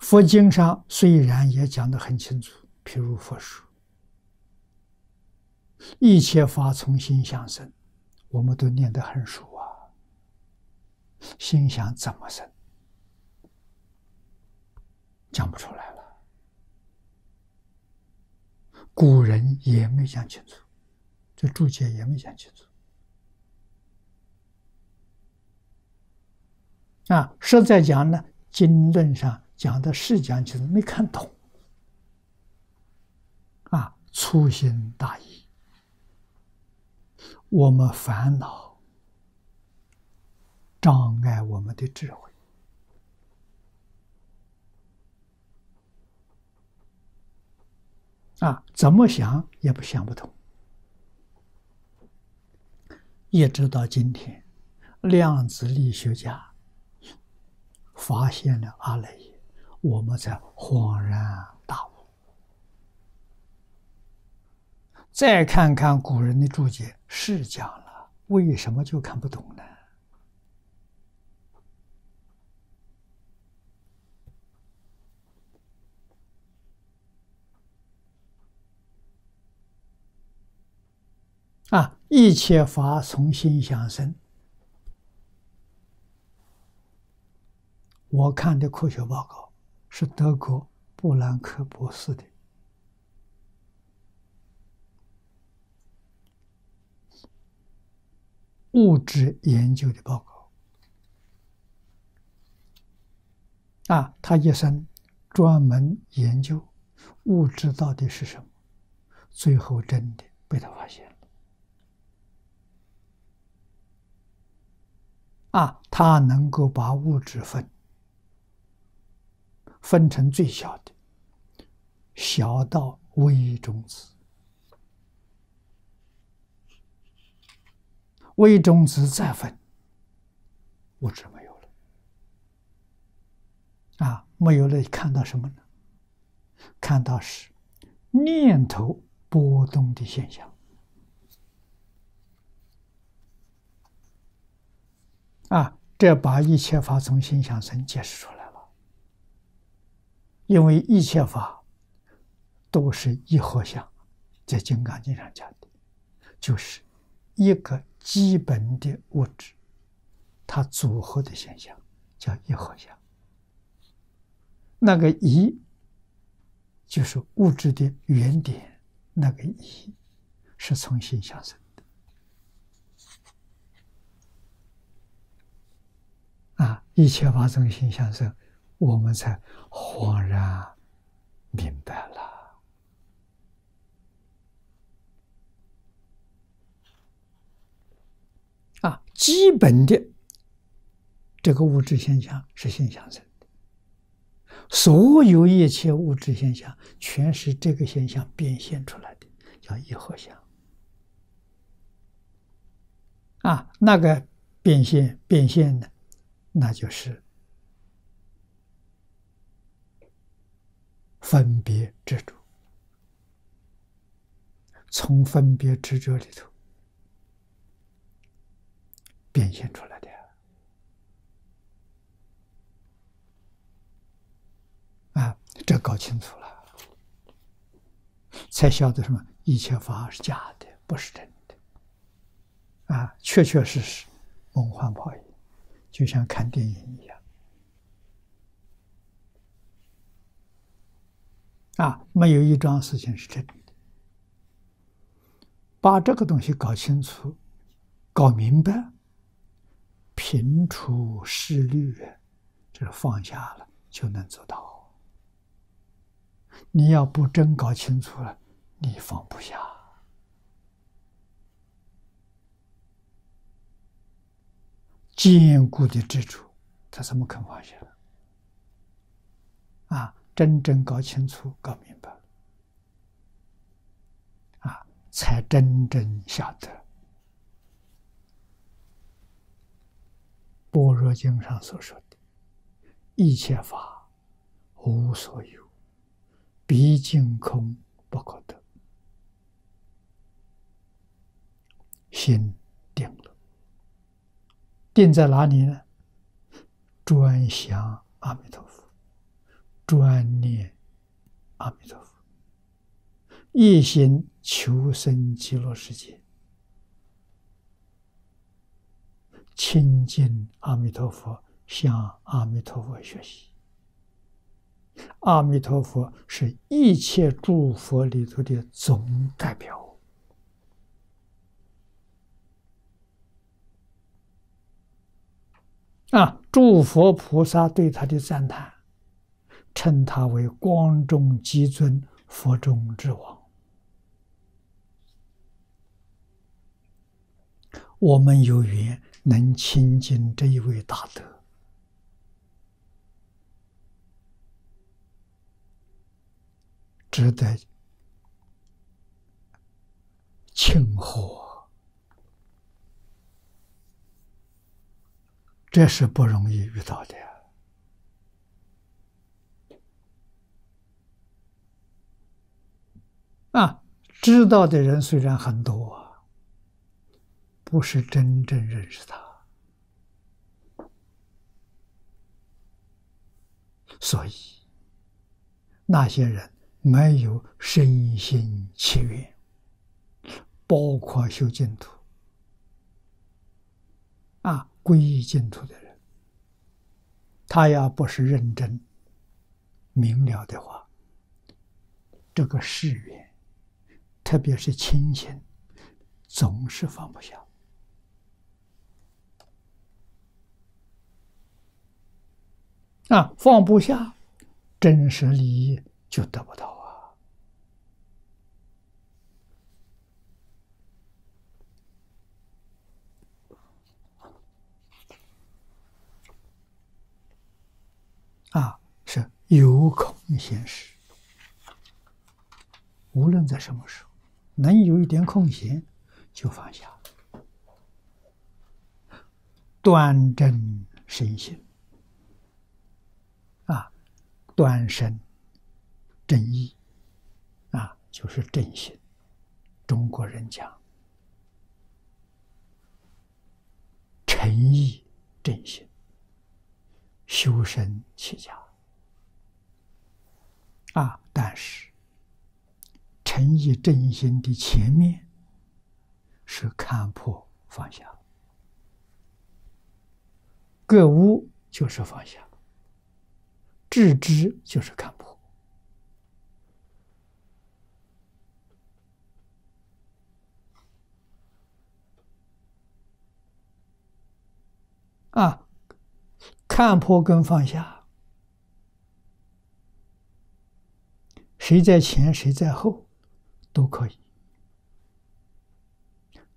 佛经上虽然也讲得很清楚，譬如佛说：“一切法从心想生”，我们都念得很熟啊。心想怎么生？讲不出来了。古人也没讲清楚，这注解也没讲清楚。啊，实在讲呢，经论上。讲的是讲，就是没看懂，啊，粗心大意，我们烦恼障碍我们的智慧，啊，怎么想也不想不通，一直到今天，量子力学家发现了阿赖耶。我们才恍然大悟。再看看古人的注解，是讲了，为什么就看不懂呢？啊，一切法从心想生。我看的科学报告。是德国布兰克博士的物质研究的报告啊，他一生专门研究物质到底是什么，最后真的被他发现了啊，他能够把物质分。分成最小的，小到微中子，微中子再分，物质没有了。啊，没有了，看到什么呢？看到是念头波动的现象。啊，这把一切法从心想生解释出来了。因为一切法都是一合相，在《金刚经》上讲的，就是一个基本的物质，它组合的现象叫一合相。那个一就是物质的原点，那个一是从心相生的。啊，一切法从心相生。我们才恍然明白了啊！基本的这个物质现象是现象生的，所有一切物质现象，全是这个现象变现出来的，叫一合相。啊，那个变现变现的，那就是分别执着，从分别执着里头变现出来的。啊，这搞清楚了，才晓得什么一切法是假的，不是真的。啊，确确实实，梦幻泡影，就像看电影一样。啊，没有一桩事情是真的。把这个东西搞清楚、搞明白，平除失虑，这放下了，就能做到。你要不真搞清楚了，你放不下。坚固的支柱，他怎么肯放下？啊，真正搞清楚、搞明白了，啊，才真正晓得《般若经》上所说的“一切法无所有，毕竟空不可得”，心定了。定在哪里呢？专想阿弥陀佛，专念阿弥陀佛，一心求生极乐世界，亲近阿弥陀佛，向阿弥陀佛学习。阿弥陀佛是一切诸佛里头的总代表。啊！诸佛菩萨对他的赞叹，称他为光中极尊，佛中之王。我们有缘能亲近这一位大德，值得庆贺。这是不容易遇到的啊！知道的人虽然很多，不是真正认识他，所以那些人没有身心契愿，包括修净土啊。皈依净土的人，他要不是认真明了的话，这个誓愿，特别是亲情，总是放不下。啊，放不下，真实利益就得不到。啊，啊是有空闲时，无论在什么时候，能有一点空闲，就放下，端正身心。啊，端身正义，啊，就是正心。中国人讲诚意正心。修身齐家啊，但是诚意正心的前面是看破放下，各物就是放下，致知就是看破啊。看破跟放下，谁在前谁在后都可以。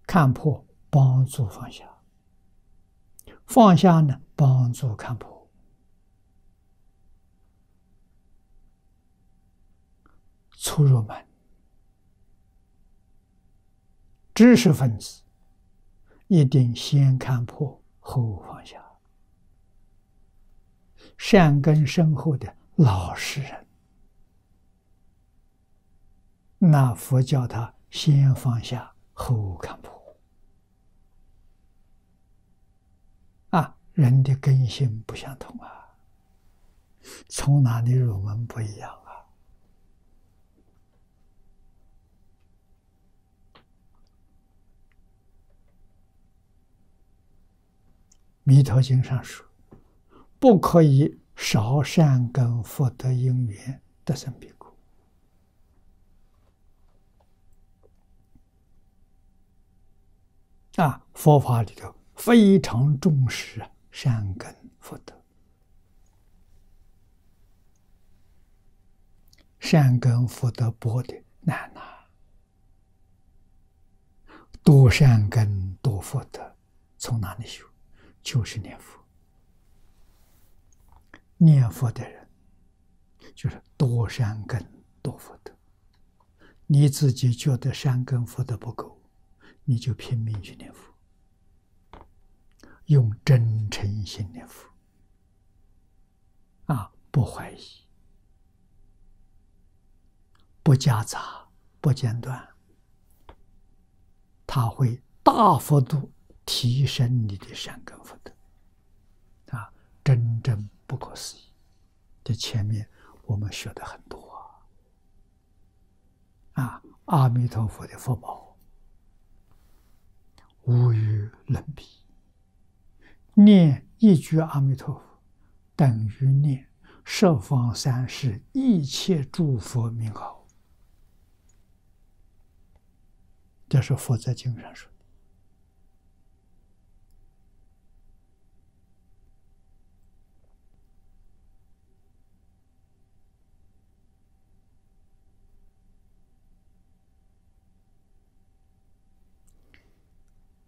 看破帮助放下，放下呢帮助看破。初入门，知识分子一定先看破后放下。善根深厚的老实人，那佛教他先放下后看破。啊，人的根性不相同啊，从哪里入门不一样啊？《弥陀经》上说。不可以少善根福德因缘得生彼国啊！佛法里头非常重视善根福德，善根福德薄的难呐，多善根多福德，从哪里修？就是念佛。念佛的人，就是多善根多福德。你自己觉得善根福德不够，你就拼命去念佛，用真诚心念佛，啊，不怀疑，不夹杂，不间断，他会大幅度提升你的善根福德，啊，真正。不可思议！这前面我们学的很多啊，阿弥陀佛的福报无与伦比。念一句阿弥陀佛，等于念十方三世一切诸佛名号。这是佛在经上说。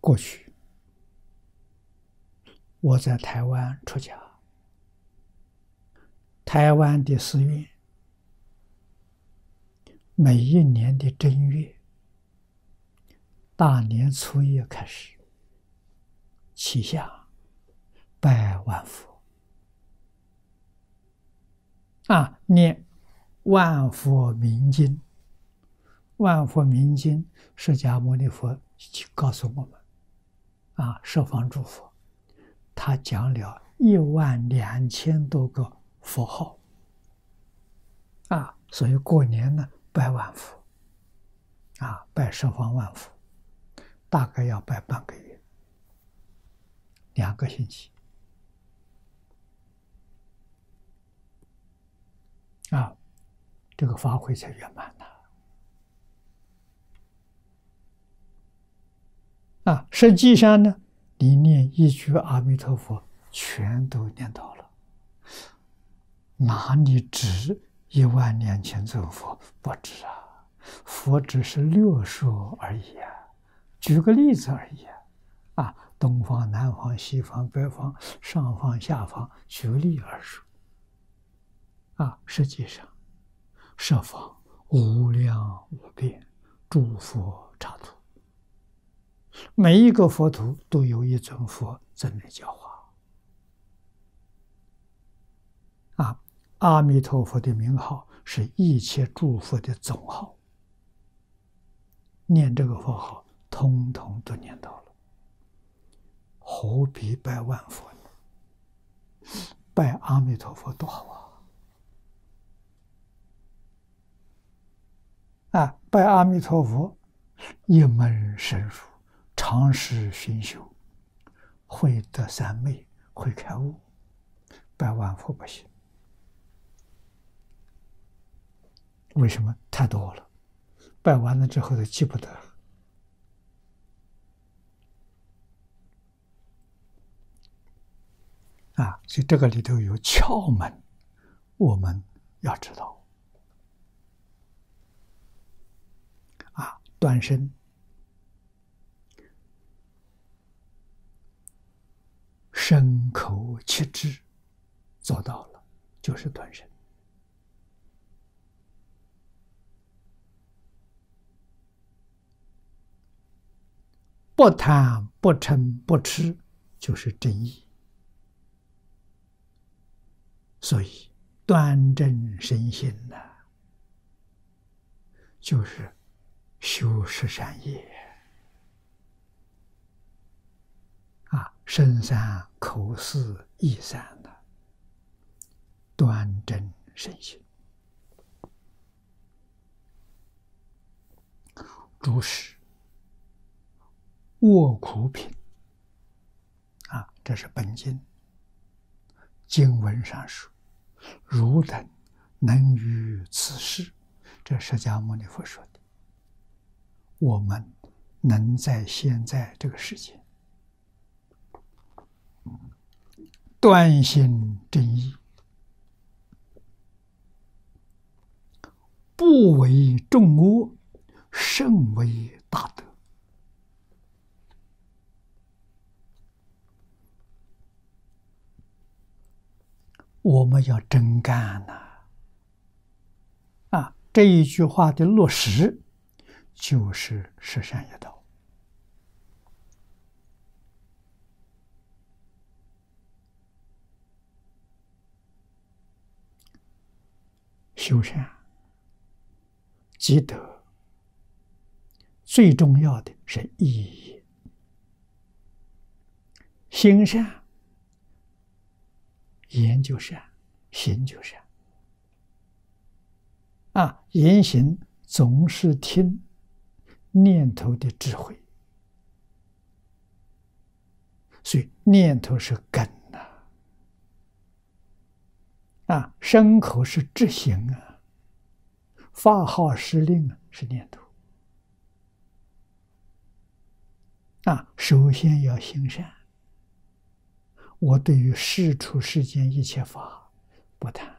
过去，我在台湾出家，台湾的寺院每一年的正月、大年初一开始起香拜万佛啊，念万佛明经，万佛明经，释迦牟尼佛告诉我们。啊，设方诸佛，他讲了一万两千多个佛号，啊，所以过年呢拜万佛，啊，拜设方万佛，大概要拜半个月，两个星期，啊，这个发挥才圆满呢。啊，实际上呢，你念一句阿弥陀佛，全都念到了，哪里值一万两千尊佛？不值啊！佛只是略说而已，举个例子而已啊！东方、南方、西方、北方、上方、下方，举例而说。啊，实际上，十方无量无边诸佛刹土。每一个佛土都有一尊佛在那教化，啊，阿弥陀佛的名号是一切诸佛的总号，念这个佛号，通通都念到了，何必拜万佛呢？拜阿弥陀佛多好啊！啊，拜阿弥陀佛，一门深入。常时熏修，会得三昧，会开悟。拜万佛不行，为什么？太多了，拜完了之后都记不得。啊，所以这个里头有窍门，我们要知道。啊，断身。身口七支做到了，就是断身。不贪不嗔不痴，就是正义。所以，端正身心呢、就是修持善业。啊，身三口四意三的端正身心。诸事卧苦品啊，这是本经经文上说：“汝等能于此事。”这释迦牟尼佛说的。我们能在现在这个世界断心正义，不为众恶。甚为大德，我们要真干呐！啊，这一句话的落实，就是十善业道。修善积德。最重要的是意义，心善，言就善，行就善。啊，言行总是听念头的智慧，所以念头是根。啊，身口是执行啊，发号施令啊，是念头。啊，首先要行善。我对于世出世间一切法不谈，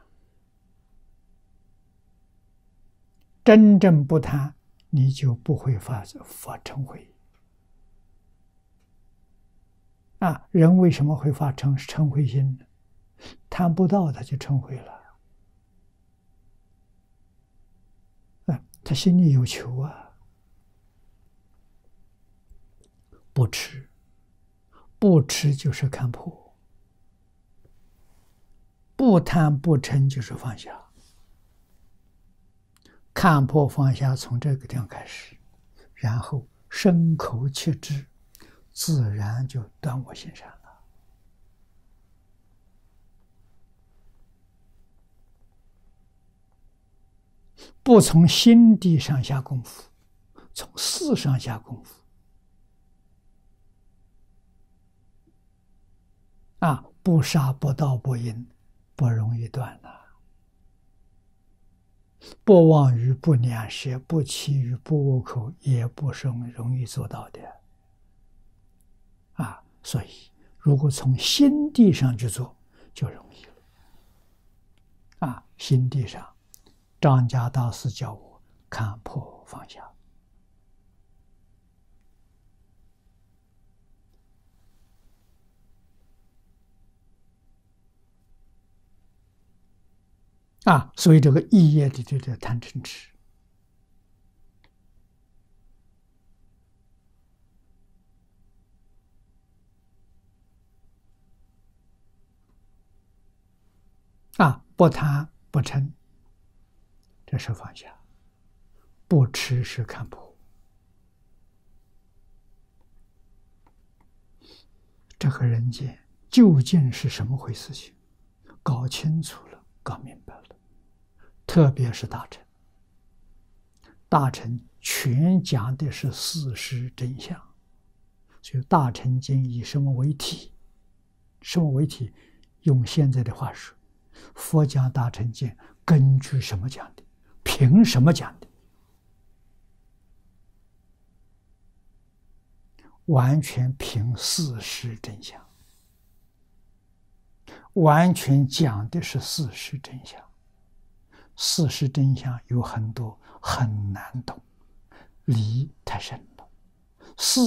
真正不谈，你就不会发发成慧。啊，人为什么会发成成慧心呢？贪不到，他就成灰了。啊，他心里有求啊。不吃，不吃就是看破；不贪不嗔就是放下。看破放下从这个地方开始，然后身口切之，自然就断我心善不从心地上下功夫，从事上下功夫。啊，不杀不盗不淫，不容易断呐；不妄语不两舌不欺语不恶口，也不是容易做到的。啊，所以如果从心地上去做，就容易了。啊，心地上，张家大师教我看破放下。啊，所以这个意业的这个贪嗔痴啊，不贪不嗔，这是放下；不吃是看破。这个人间究竟是什么回事？情搞清楚了，搞明白了。特别是大臣，大臣全讲的是事实真相，所以《大臣经》以什么为体？什么为体？用现在的话说，佛讲《大臣经》根据什么讲的？凭什么讲的？完全凭事实真相，完全讲的是事实真相。事实真相有很多很难懂，理太深了，事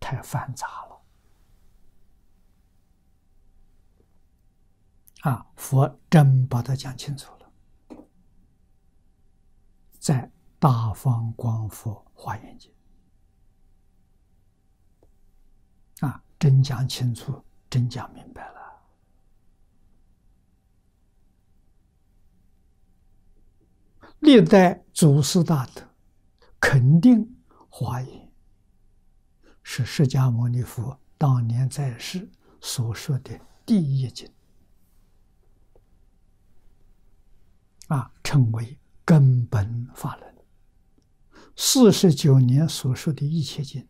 太繁杂了。啊，佛真把它讲清楚了，在《大方广佛华严经》啊，真讲清楚，真讲明白了。历代祖师大德肯定华严是释迦牟尼佛当年在世所说的第一经，啊，称为根本法轮。四十九年所说的一切经。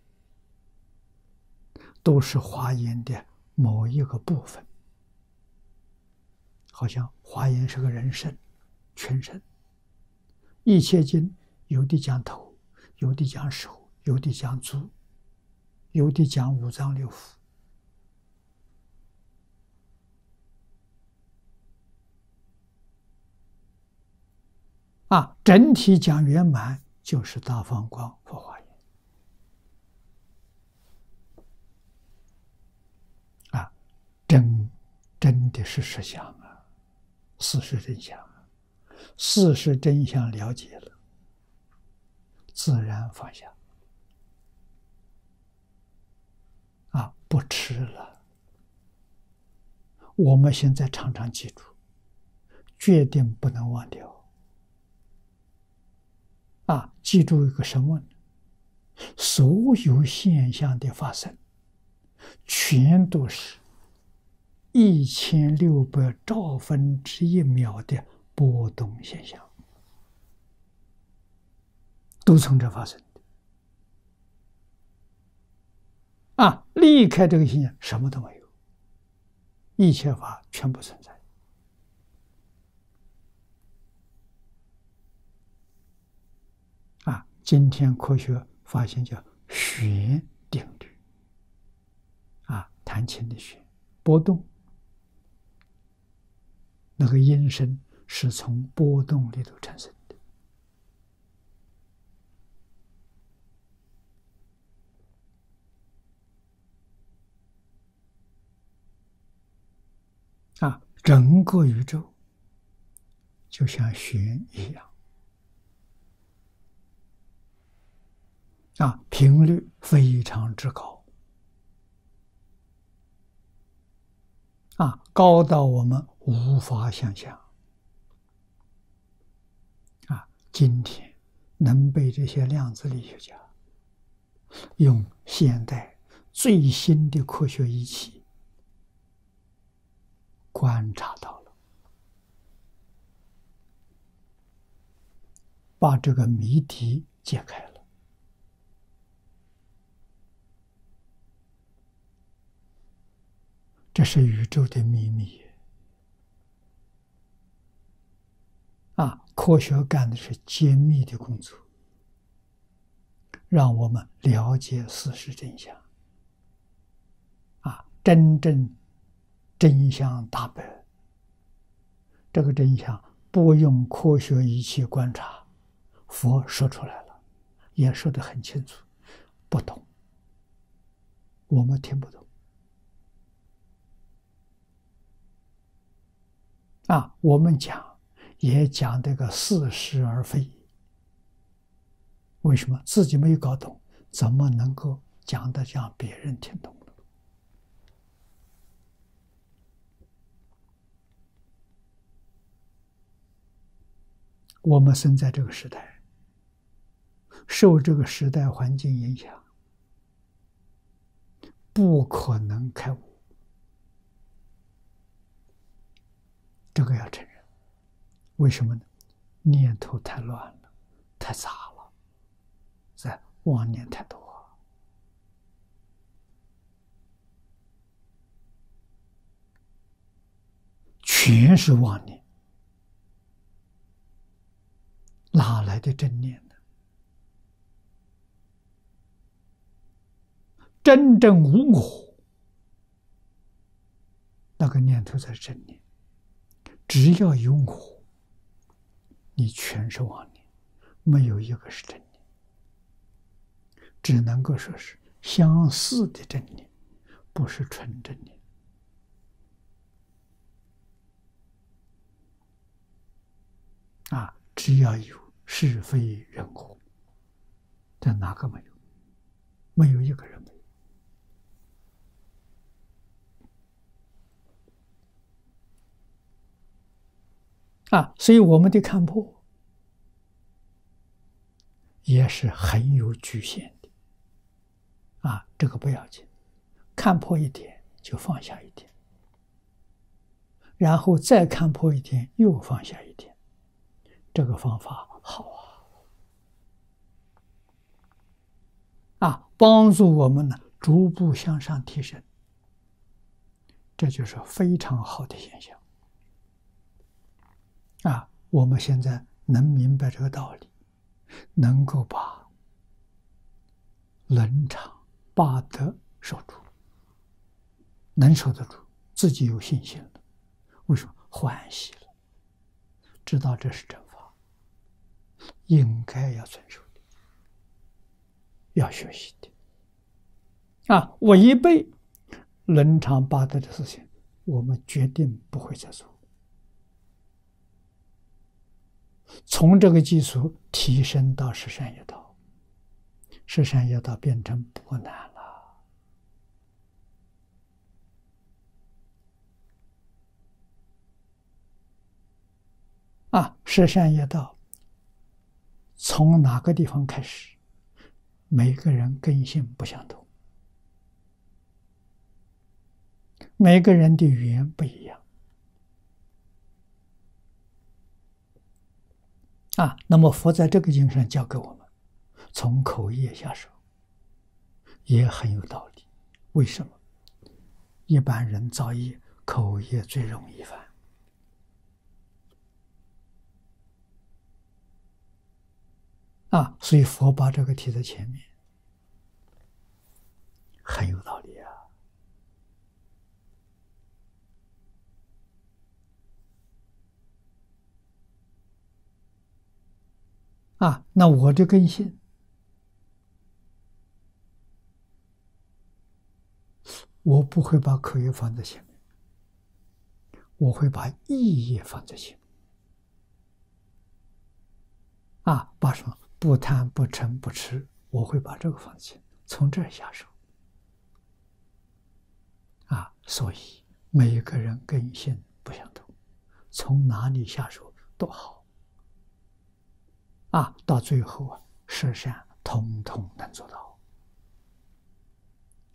都是华严的某一个部分，好像华严是个人身、全身。一切经有的讲头，有的讲手，有的讲足，有的讲五脏六腑。啊，整体讲圆满就是大放光佛华严。真真的是实相啊，事实真相啊，事实真相了解了，自然放下啊，不吃了。我们现在常常记住，决定不能忘掉啊！记住一个什么？所有现象的发生，全都是。一千六百兆分之一秒的波动现象，都从这发生的。啊，离开这个现象，什么都没有，一切法全部存在。啊，今天科学发现叫弦定律。啊，弹琴的弦波动。那个音声是从波动里头产生的啊，整个宇宙就像弦一样啊，频率非常之高啊，高到我们。无法想象啊！今天能被这些量子力学家用现代最新的科学仪器观察到了，把这个谜题解开了。这是宇宙的秘密。啊，科学干的是揭秘的工作，让我们了解事实真相。啊，真正真相大白，这个真相不用科学仪器观察，佛说出来了，也说得很清楚，不懂，我们听不懂。啊，我们讲。也讲这个似是而非，为什么自己没有搞懂，怎么能够讲的让别人听懂呢？我们生在这个时代，受这个时代环境影响，不可能开悟，这个要承认。为什么呢？念头太乱了，太杂了，在妄念太多，全是妄念，哪来的正念呢？真正无我，那个念头才是正念。只要有我。你全是妄念，没有一个是真念，只能够说是相似的真念，不是纯真念。啊，只要有是非人我，但哪个没有？没有一个人没有。啊，所以我们的看破也是很有局限的。啊，这个不要紧，看破一点就放下一点，然后再看破一点又放下一点，这个方法好啊！啊，帮助我们呢逐步向上提升，这就是非常好的现象。我们现在能明白这个道理，能够把伦常。八德守住，能守得住，自己有信心了。为什么欢喜了？知道这是正法，应该要遵守的，要学习的。啊，违背伦常八德的事情，我们决定不会再做。从这个基础提升到十善业道，十善业道变成不难了。啊，十善业道从哪个地方开始？每个人根性不相同，每个人的语言不一样。啊，那么佛在这个经上教给我们，从口业下手，也很有道理。为什么？一般人造业，口业最容易犯。啊，所以佛把这个提在前面，很有道理啊！啊，那我的根性，我不会把口业放在前面，我会把意义放在前面。啊，把什么？不贪不嗔不痴，我会把这个放弃，从这儿下手。啊，所以每一个人根性不相同，从哪里下手都好。啊，到最后啊，十善通通能做到。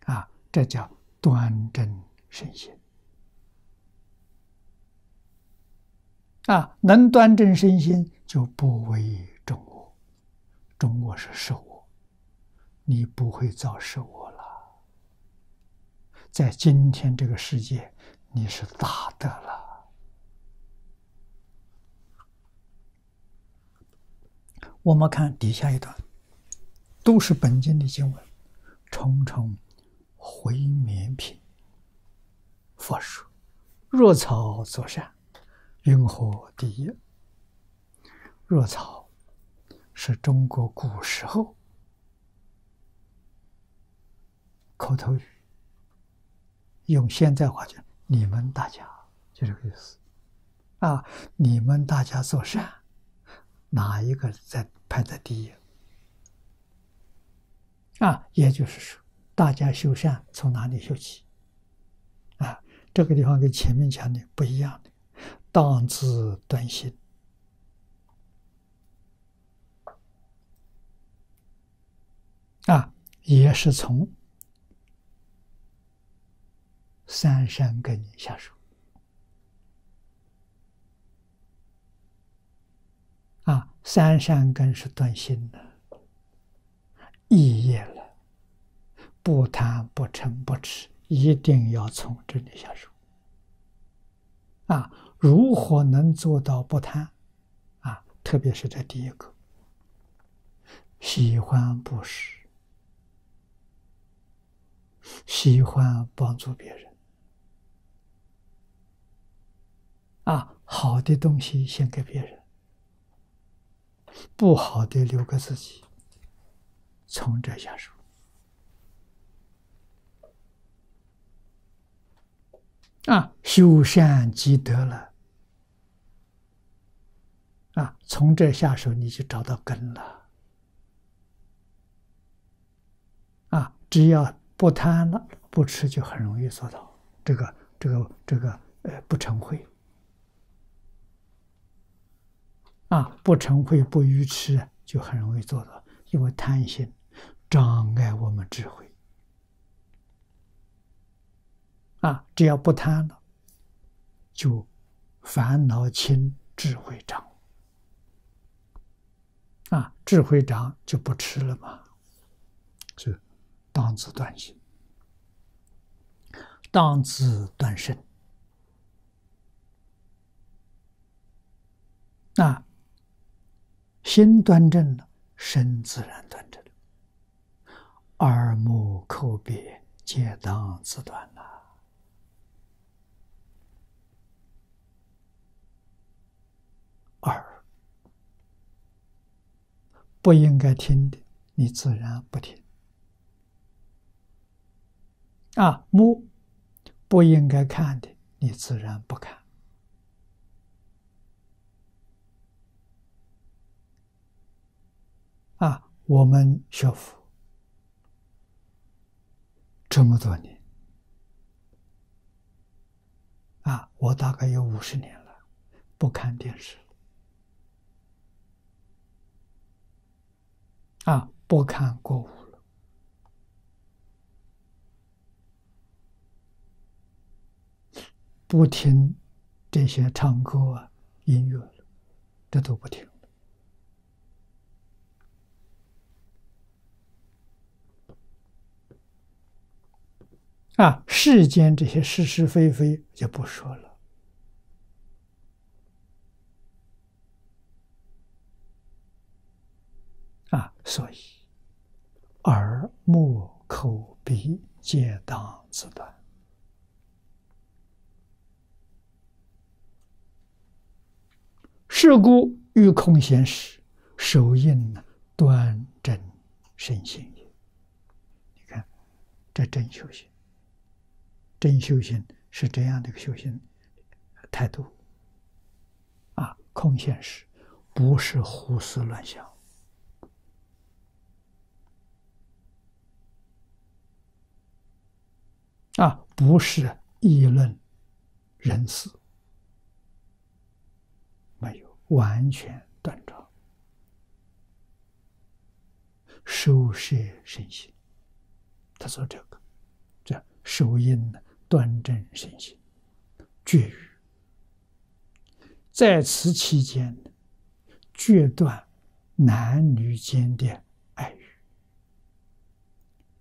啊，这叫端正身心。啊，能端正身心，就不为。中我是受我，你不会造受我了。在今天这个世界，你是大德了。我们看底下一段，都是本经的经文。重重回绵品，佛说：若草作善，云何第一？若草。是中国古时候口头语，用现在话讲，你们大家就这个意思啊！你们大家做善，哪一个在排在第一？啊，也就是说，大家修善从哪里修起？啊，这个地方跟前面讲的不一样的，当自端心。啊，也是从三山根下手。啊，三山根是断心的，意业了，不贪不嗔不痴，一定要从这里下手。啊，如何能做到不贪？啊，特别是这第一个，喜欢布施。喜欢帮助别人，啊，好的东西先给别人，不好的留给自己。从这下手，啊，修善积德了，啊，从这下手你就找到根了，啊，只要。不贪了，不吃就很容易做到这个、这个、这个，呃，不成慧。啊，不嗔恚、不愚痴，就很容易做到，因为贪心障碍我们智慧。啊，只要不贪了，就烦恼轻，智慧长。啊，智慧长就不吃了嘛，是当自断心，当自断身。啊，心端正了，身自然端正了，耳目口鼻皆当自断了。耳不应该听的，你自然不听；啊，目不应该看的，你自然不看。啊，我们学佛。这么多年，啊，我大概有五十年了，不看电视。啊，不看过午了，不听这些唱歌啊、音乐了，这都不听。啊，世间这些是是非非就不说了。啊，所以耳目口鼻皆当自断。是故欲空闲时，手印呢端正身心也。你看，这真修行，真修行是这样的一个修行态度。啊，空闲时不是胡思乱想。啊，不是议论人事，没有完全断章，收摄身心。他说：“这个，这收音呢，端正身心，绝于在此期间决断男女间的爱欲，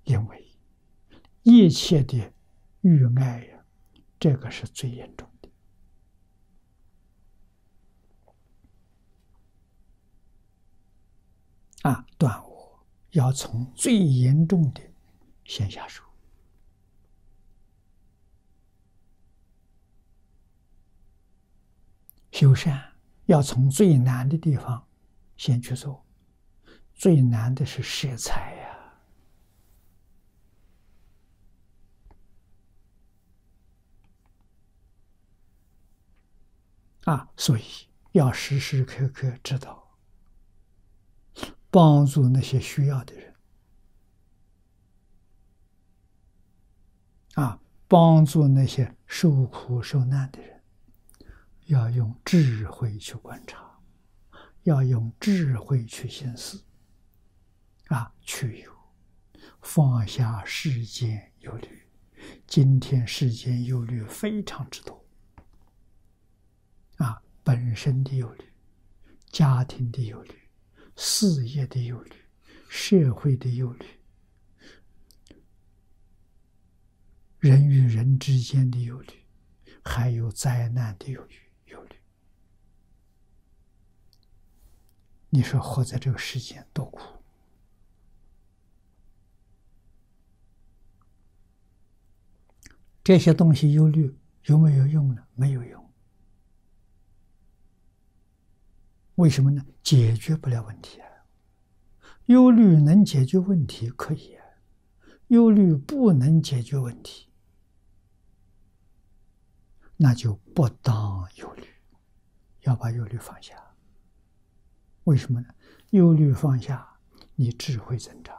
因为一切的。”欲爱呀，这个是最严重的啊！断我要从最严重的先下手，修善要从最难的地方先去做，最难的是舍财呀。啊，所以要时时刻刻知道帮助那些需要的人，啊，帮助那些受苦受难的人，要用智慧去观察，要用智慧去心思，啊，去有放下世间忧虑。今天世间忧虑非常之多。啊，本身的忧虑，家庭的忧虑，事业的忧虑，社会的忧虑，人与人之间的忧虑，还有灾难的，忧虑。你说活在这个世间多苦？这些东西忧虑有没有用呢？没有用。为什么呢？解决不了问题啊！忧虑能解决问题可以啊，忧虑不能解决问题，那就不当忧虑，要把忧虑放下。为什么呢？忧虑放下，你智慧增长；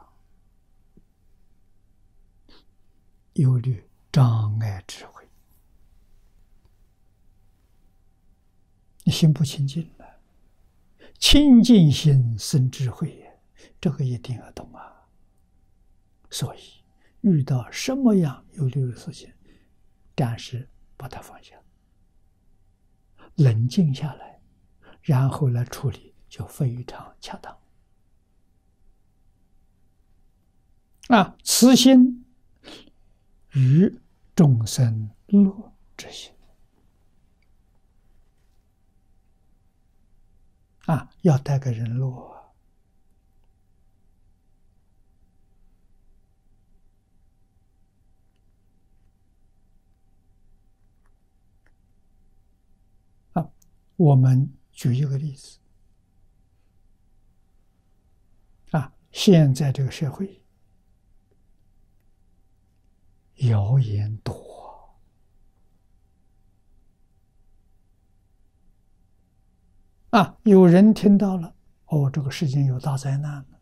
忧虑障碍智慧，你心不清净了。清净心生智慧，这个一定要懂啊。所以遇到什么样忧虑的事情，暂时把它放下，冷静下来，然后来处理，就非常恰当。啊，慈心与众生乐之心。啊，要带给人乐啊！我们举一个例子啊，现在这个社会谣言多。啊！有人听到了，哦，这个世界有大灾难了。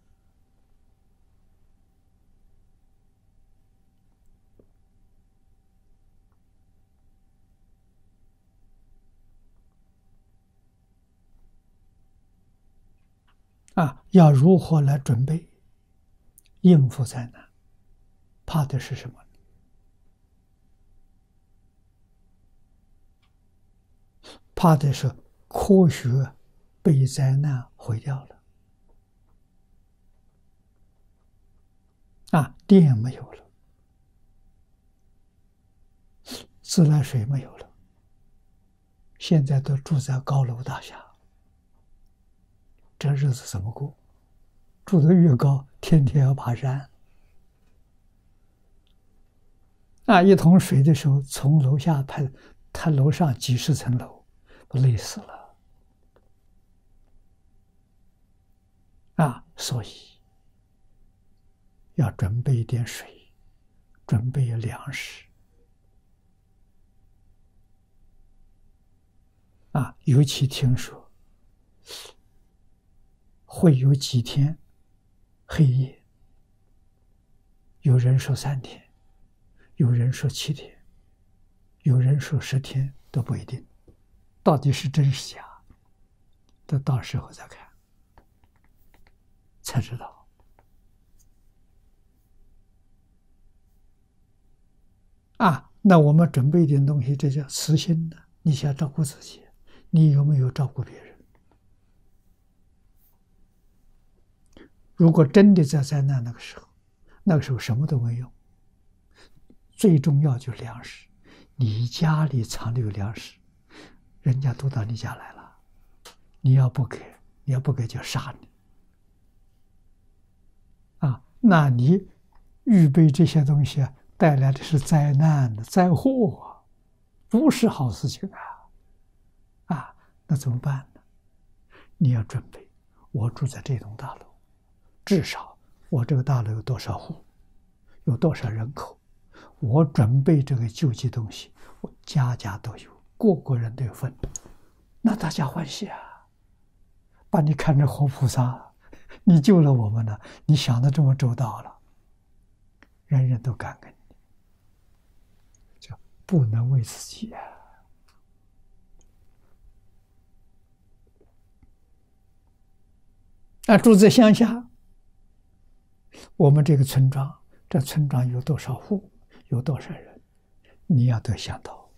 啊，要如何来准备应付灾难？怕的是什么？怕的是科学。被灾难毁掉了，啊，电没有了，自来水没有了，现在都住在高楼大厦，这日子怎么过？住的越高，天天要爬山，啊，一桶水的时候，从楼下拍，他楼上几十层楼，都累死了。啊，所以要准备一点水，准备粮食。啊，尤其听说会有几天黑夜，有人说三天，有人说七天，有人说十天都不一定，到底是真是假，等到时候再看。才知道啊！那我们准备一点东西，这叫慈心的。你想照顾自己，你有没有照顾别人？如果真的在灾难那个时候，那个时候什么都没有，最重要就是粮食。你家里藏的有粮食，人家都到你家来了，你要不给，你要不给就杀你。啊那你预备这些东西啊，带来的是灾难的灾祸啊，不是好事情啊！啊，那怎么办呢？你要准备，我住在这栋大楼，至少我这个大楼有多少户，有多少人口，我准备这个救济东西，我家家都有，个个人都有份，那大家欢喜啊！把你看成活菩萨。你救了我们了，你想的这么周到了，人人都感恩你，就不能为自己啊！啊，住在乡下，我们这个村庄，这村庄有多少户，有多少人，你要得想到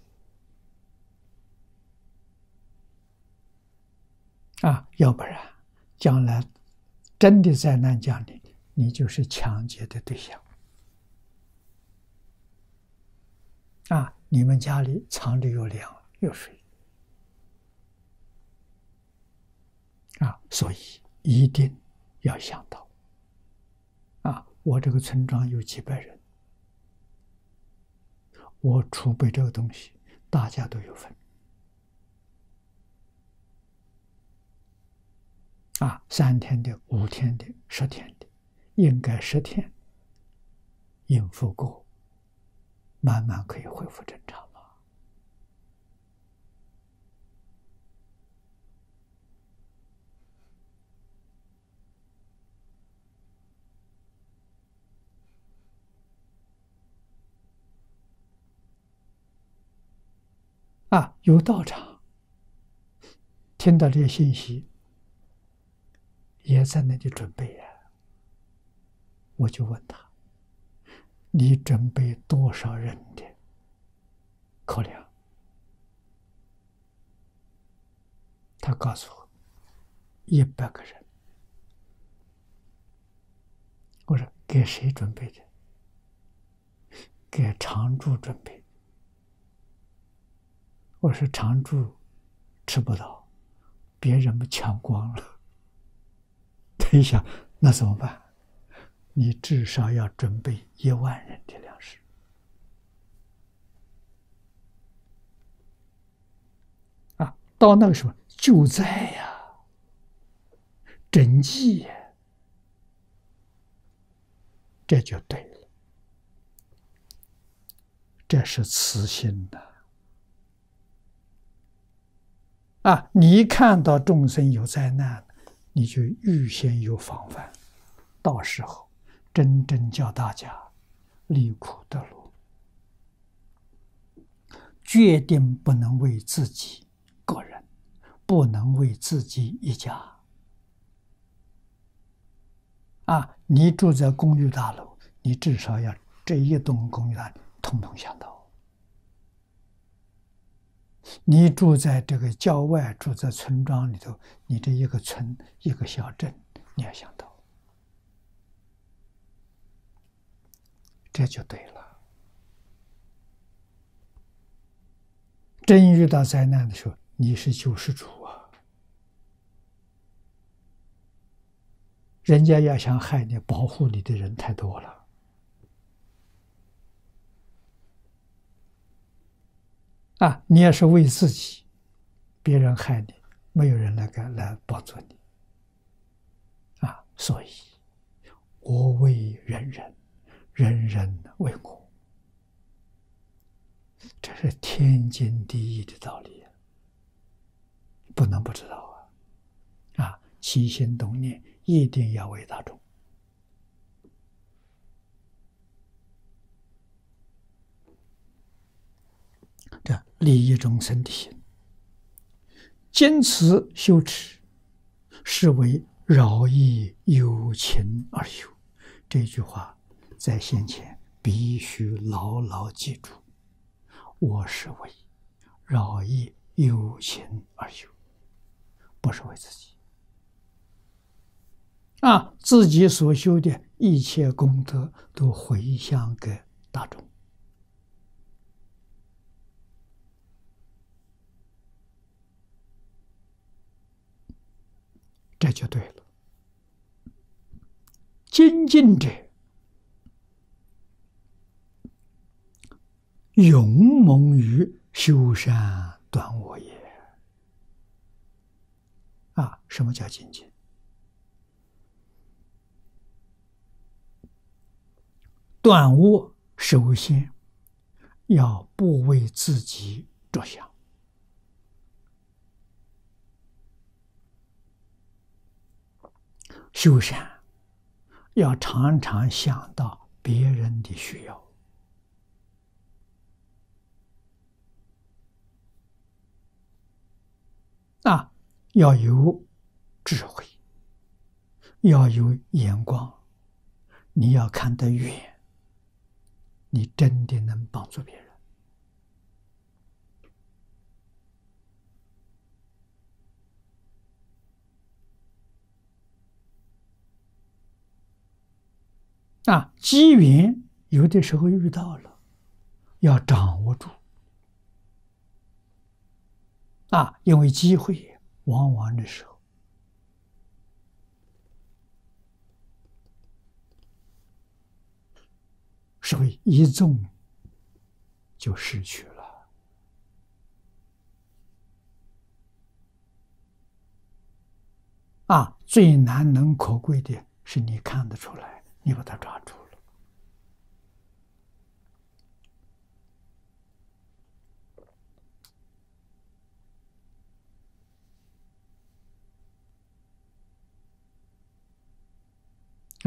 啊，要不然将来。真的灾难降临，你就是抢劫的对象啊！你们家里藏着有粮有水啊，所以一定要想到！我这个村庄有几百人，我储备这个东西，大家都有份。啊，三天的、五天的、十天的，应该十天应付过，慢慢可以恢复正常了。啊，有道场，听到这些信息。也在那里准备呀。我就问他：“你准备多少人的口粮？”他告诉我：“一百个人。”我说：“给谁准备的？”给常住准备。我说：“常住吃不到，别人们抢光了。”他一想，那怎么办？你至少要准备一万人的粮食啊！到那个时候救灾呀，赈济呀，这就对了。这是慈心的！啊你看到众生有灾难，你就预先有防范，到时候。真正叫大家离苦得乐，决定不能为自己个人，不能为自己一家。啊，你住在公寓大楼，你至少要这一栋公寓大楼通通想到；你住在这个郊外，住在村庄里头，你这一个村一个小镇，你要想到。这就对了。真遇到灾难的时候，你是救世主啊！人家要想害你、保护你的人太多了啊！你也是为自己，别人害你，没有人来干来帮助你啊！所以，我为人人。人人为我，这是天经地义的道理，不能不知道啊！啊，起心动念一定要为大众，这利益众生的心，坚持修持，是为饶益有情而修。这句话。在先前必须牢牢记住，我是为饶益有情而修，不是为自己。啊，自己所修的一切功德都回向给大众，这就对了。精进者。勇猛于修善断恶也。啊，什么叫精进？断恶首先要不为自己着想，修善要常常想到别人的需要。啊，要有智慧，要有眼光，你要看得远，你真的能帮助别人。啊，机缘有的时候遇到了，要掌握住。啊，因为机会往往的时候，所以一纵就失去了。啊，最难能可贵的是你看得出来，你把它抓住了。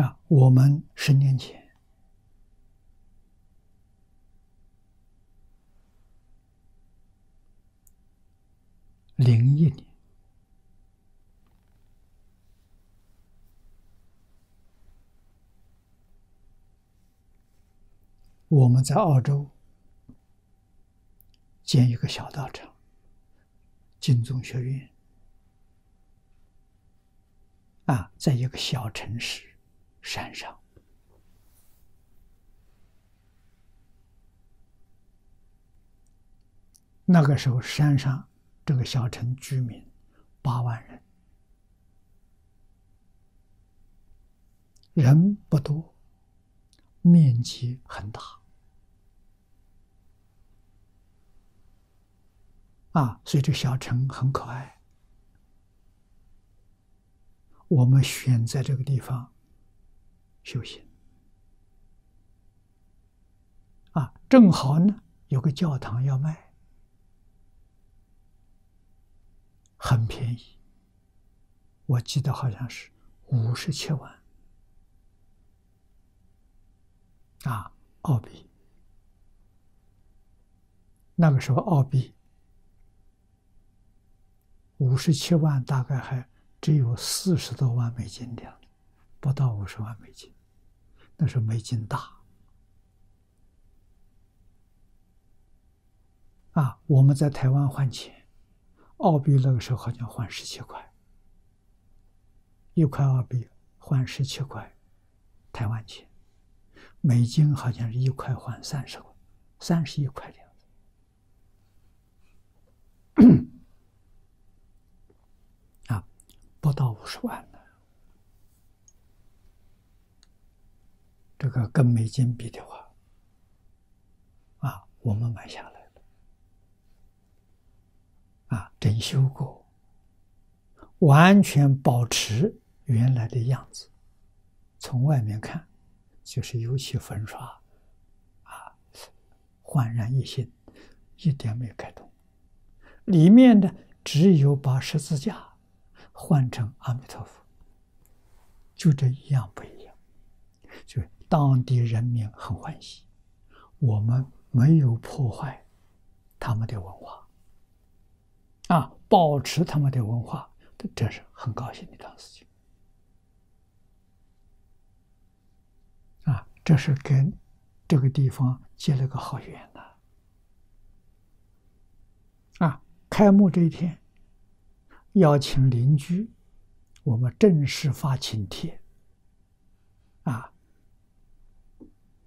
啊，我们十年前，零一年我们在澳洲建一个小道场，金宗学院。啊，在一个小城市山上。那个时候，山上这个小城居民八万人，人不多，面积很大，啊，所以这小城很可爱。我们选在这个地方修行，啊，正好呢，有个教堂要卖。很便宜，我记得好像是五十七万啊，澳币。那个时候澳币五十七万，大概还只有四十多万美金的，不到五十万美金。那是美金大啊！我们在台湾换钱。澳币那个时候好像换十七块，一块澳币换十七块台湾钱，美金好像是一块换三十块，三十一块的样子，啊，不到五十万呢。这个跟美金比的话，啊，我们买下来。啊，整修过，完全保持原来的样子。从外面看，就是油漆粉刷，啊，焕然一新，一点没改动。里面的只有把十字架换成阿弥陀佛，就这一样不一样。就当地人民很欢喜，我们没有破坏他们的文化。啊，保持他们的文化，这是很高兴的一桩事情。啊，这是跟这个地方结了个好缘呐。啊，开幕这一天，邀请邻居，我们正式发请帖。啊，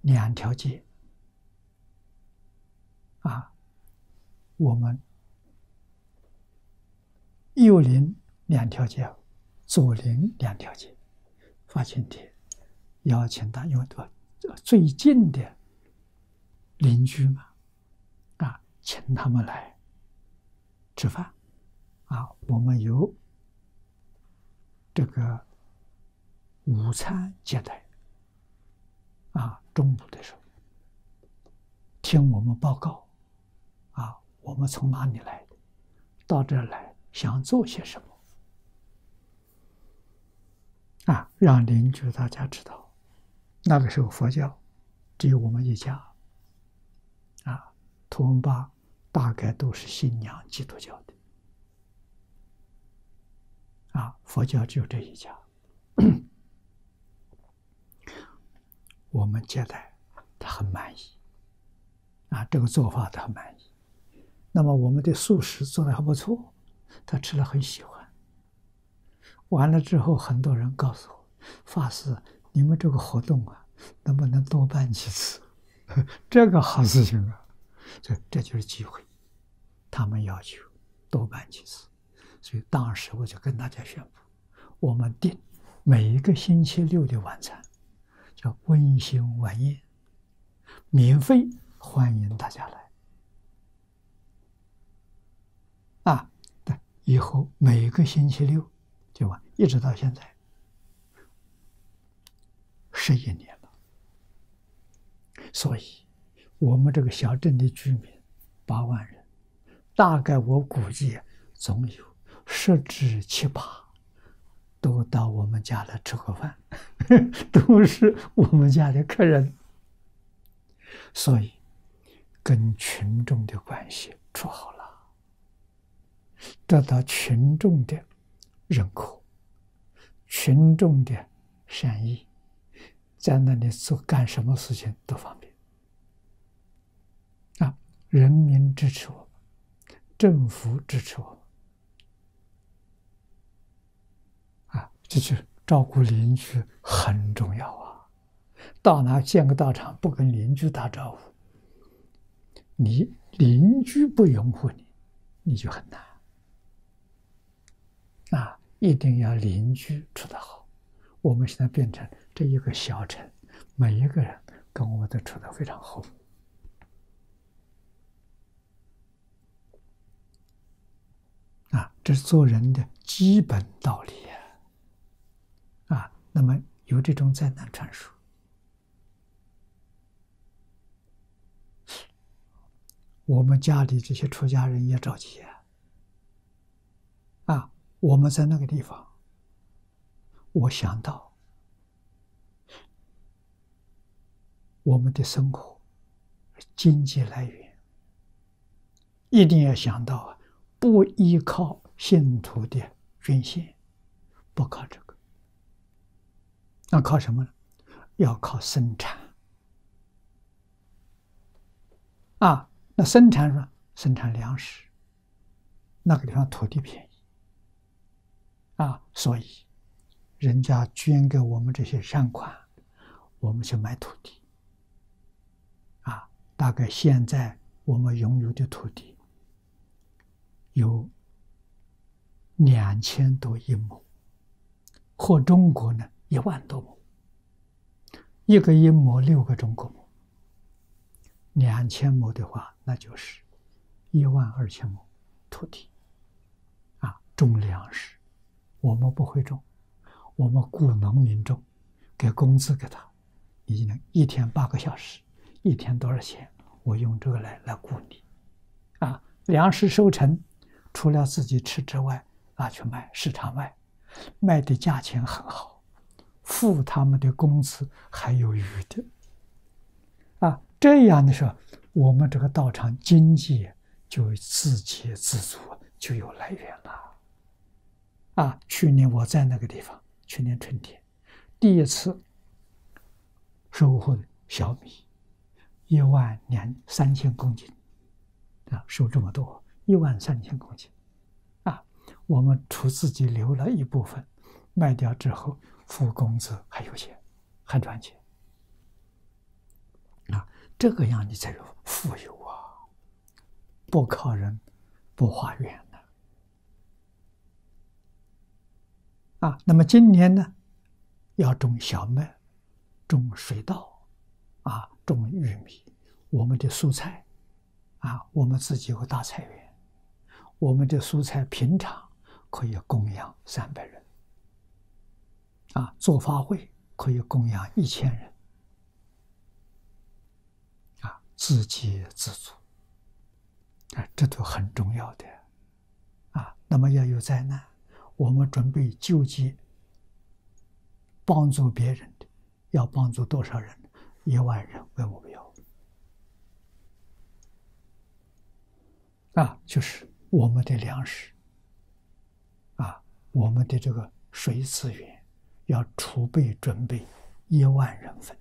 两条街。啊，我们。右邻两条街，左邻两条街，发请帖，邀请他，因为多最近的邻居嘛，啊，请他们来吃饭，啊，我们有这个午餐接待，啊，中午的时候听我们报告，啊，我们从哪里来，到这儿来。想做些什么啊？让邻居大家知道，那个时候佛教只有我们一家啊，图文巴大概都是信仰基督教的啊，佛教只有这一家。我们接待他很满意啊，这个做法他很满意。那么我们的素食做的还不错。他吃了很喜欢，完了之后，很多人告诉我：“法师，你们这个活动啊，能不能多办几次？这个好事情啊，这这就是机会。他们要求多办几次，所以当时我就跟大家宣布：我们定每一个星期六的晚餐叫温馨晚宴，免费欢迎大家来啊。”对以后每个星期六就完，一直到现在十一年了。所以，我们这个小镇的居民八万人，大概我估计总有十之七八都到我们家来吃过饭，都是我们家的客人。所以，跟群众的关系处好了。得到群众的认可，群众的善意，在那里做干什么事情都方便。啊人民支持我，政府支持我，啊，这就照顾邻居很重要啊！到哪建个道场，不跟邻居打招呼，你邻居不拥护你，你就很难。啊，一定要邻居处得好。我们现在变成这一个小城，每一个人跟我们都处得非常好。啊，这是做人的基本道理！那么有这种灾难传输，我们家里这些出家人也着急啊！啊，我们在那个地方，我想到我们的生活经济来源，一定要想到啊。不依靠信徒的捐献，不靠这个，那靠什么呢？要靠生产啊！那生产什么？生产粮食，那个地方土地便宜啊，所以人家捐给我们这些善款，我们去买土地啊。大概现在我们拥有的土地。有两千多亿亩，或中国呢一万多亩，一个一亩六个中国亩，两千亩的话，那就是一万二千亩土地，啊，种粮食，我们不会种，我们雇农民种，给工资给他，你能一天八个小时，一天多少钱？我用这个来来雇你，啊，粮食收成。除了自己吃之外，拿去卖，市场卖，卖的价钱很好，付他们的工资还有余的。啊，这样的时候，我们这个道场经济就自给自足，就有来源了。啊，去年我在那个地方，去年春天，第一次收获小米，一万两三千公斤，啊，收这么多。一万三千公斤，啊，我们除自己留了一部分，卖掉之后付工资还有钱，还赚钱，啊，这个样你才有富有啊，不靠人，不花缘的，啊，那么今年呢，要种小麦，种水稻，啊，种玉米，我们的蔬菜，啊，我们自己有大菜园。我们的蔬菜平常可以供养三百人，啊，做法会可以供养一千人，啊，自给自足，啊，这都很重要的，啊，那么要有灾难，我们准备救济、帮助别人的，要帮助多少人？一万人为目标，啊，就是。我们的粮食，啊，我们的这个水资源，要储备准备一万人份，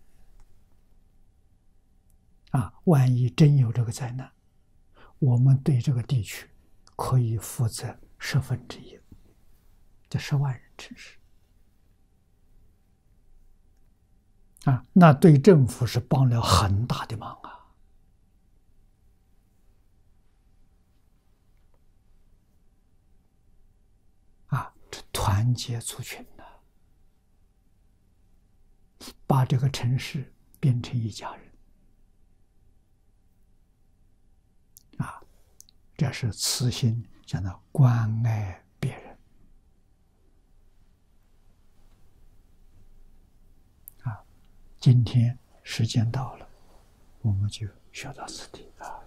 啊，万一真有这个灾难，我们对这个地区可以负责十分之一，这十万人城市，啊，那对政府是帮了很大的忙啊。啊，这团结族群，把这个城市变成一家人啊！这是慈心讲的关爱别人啊！今天时间到了，我们就学到此地啊。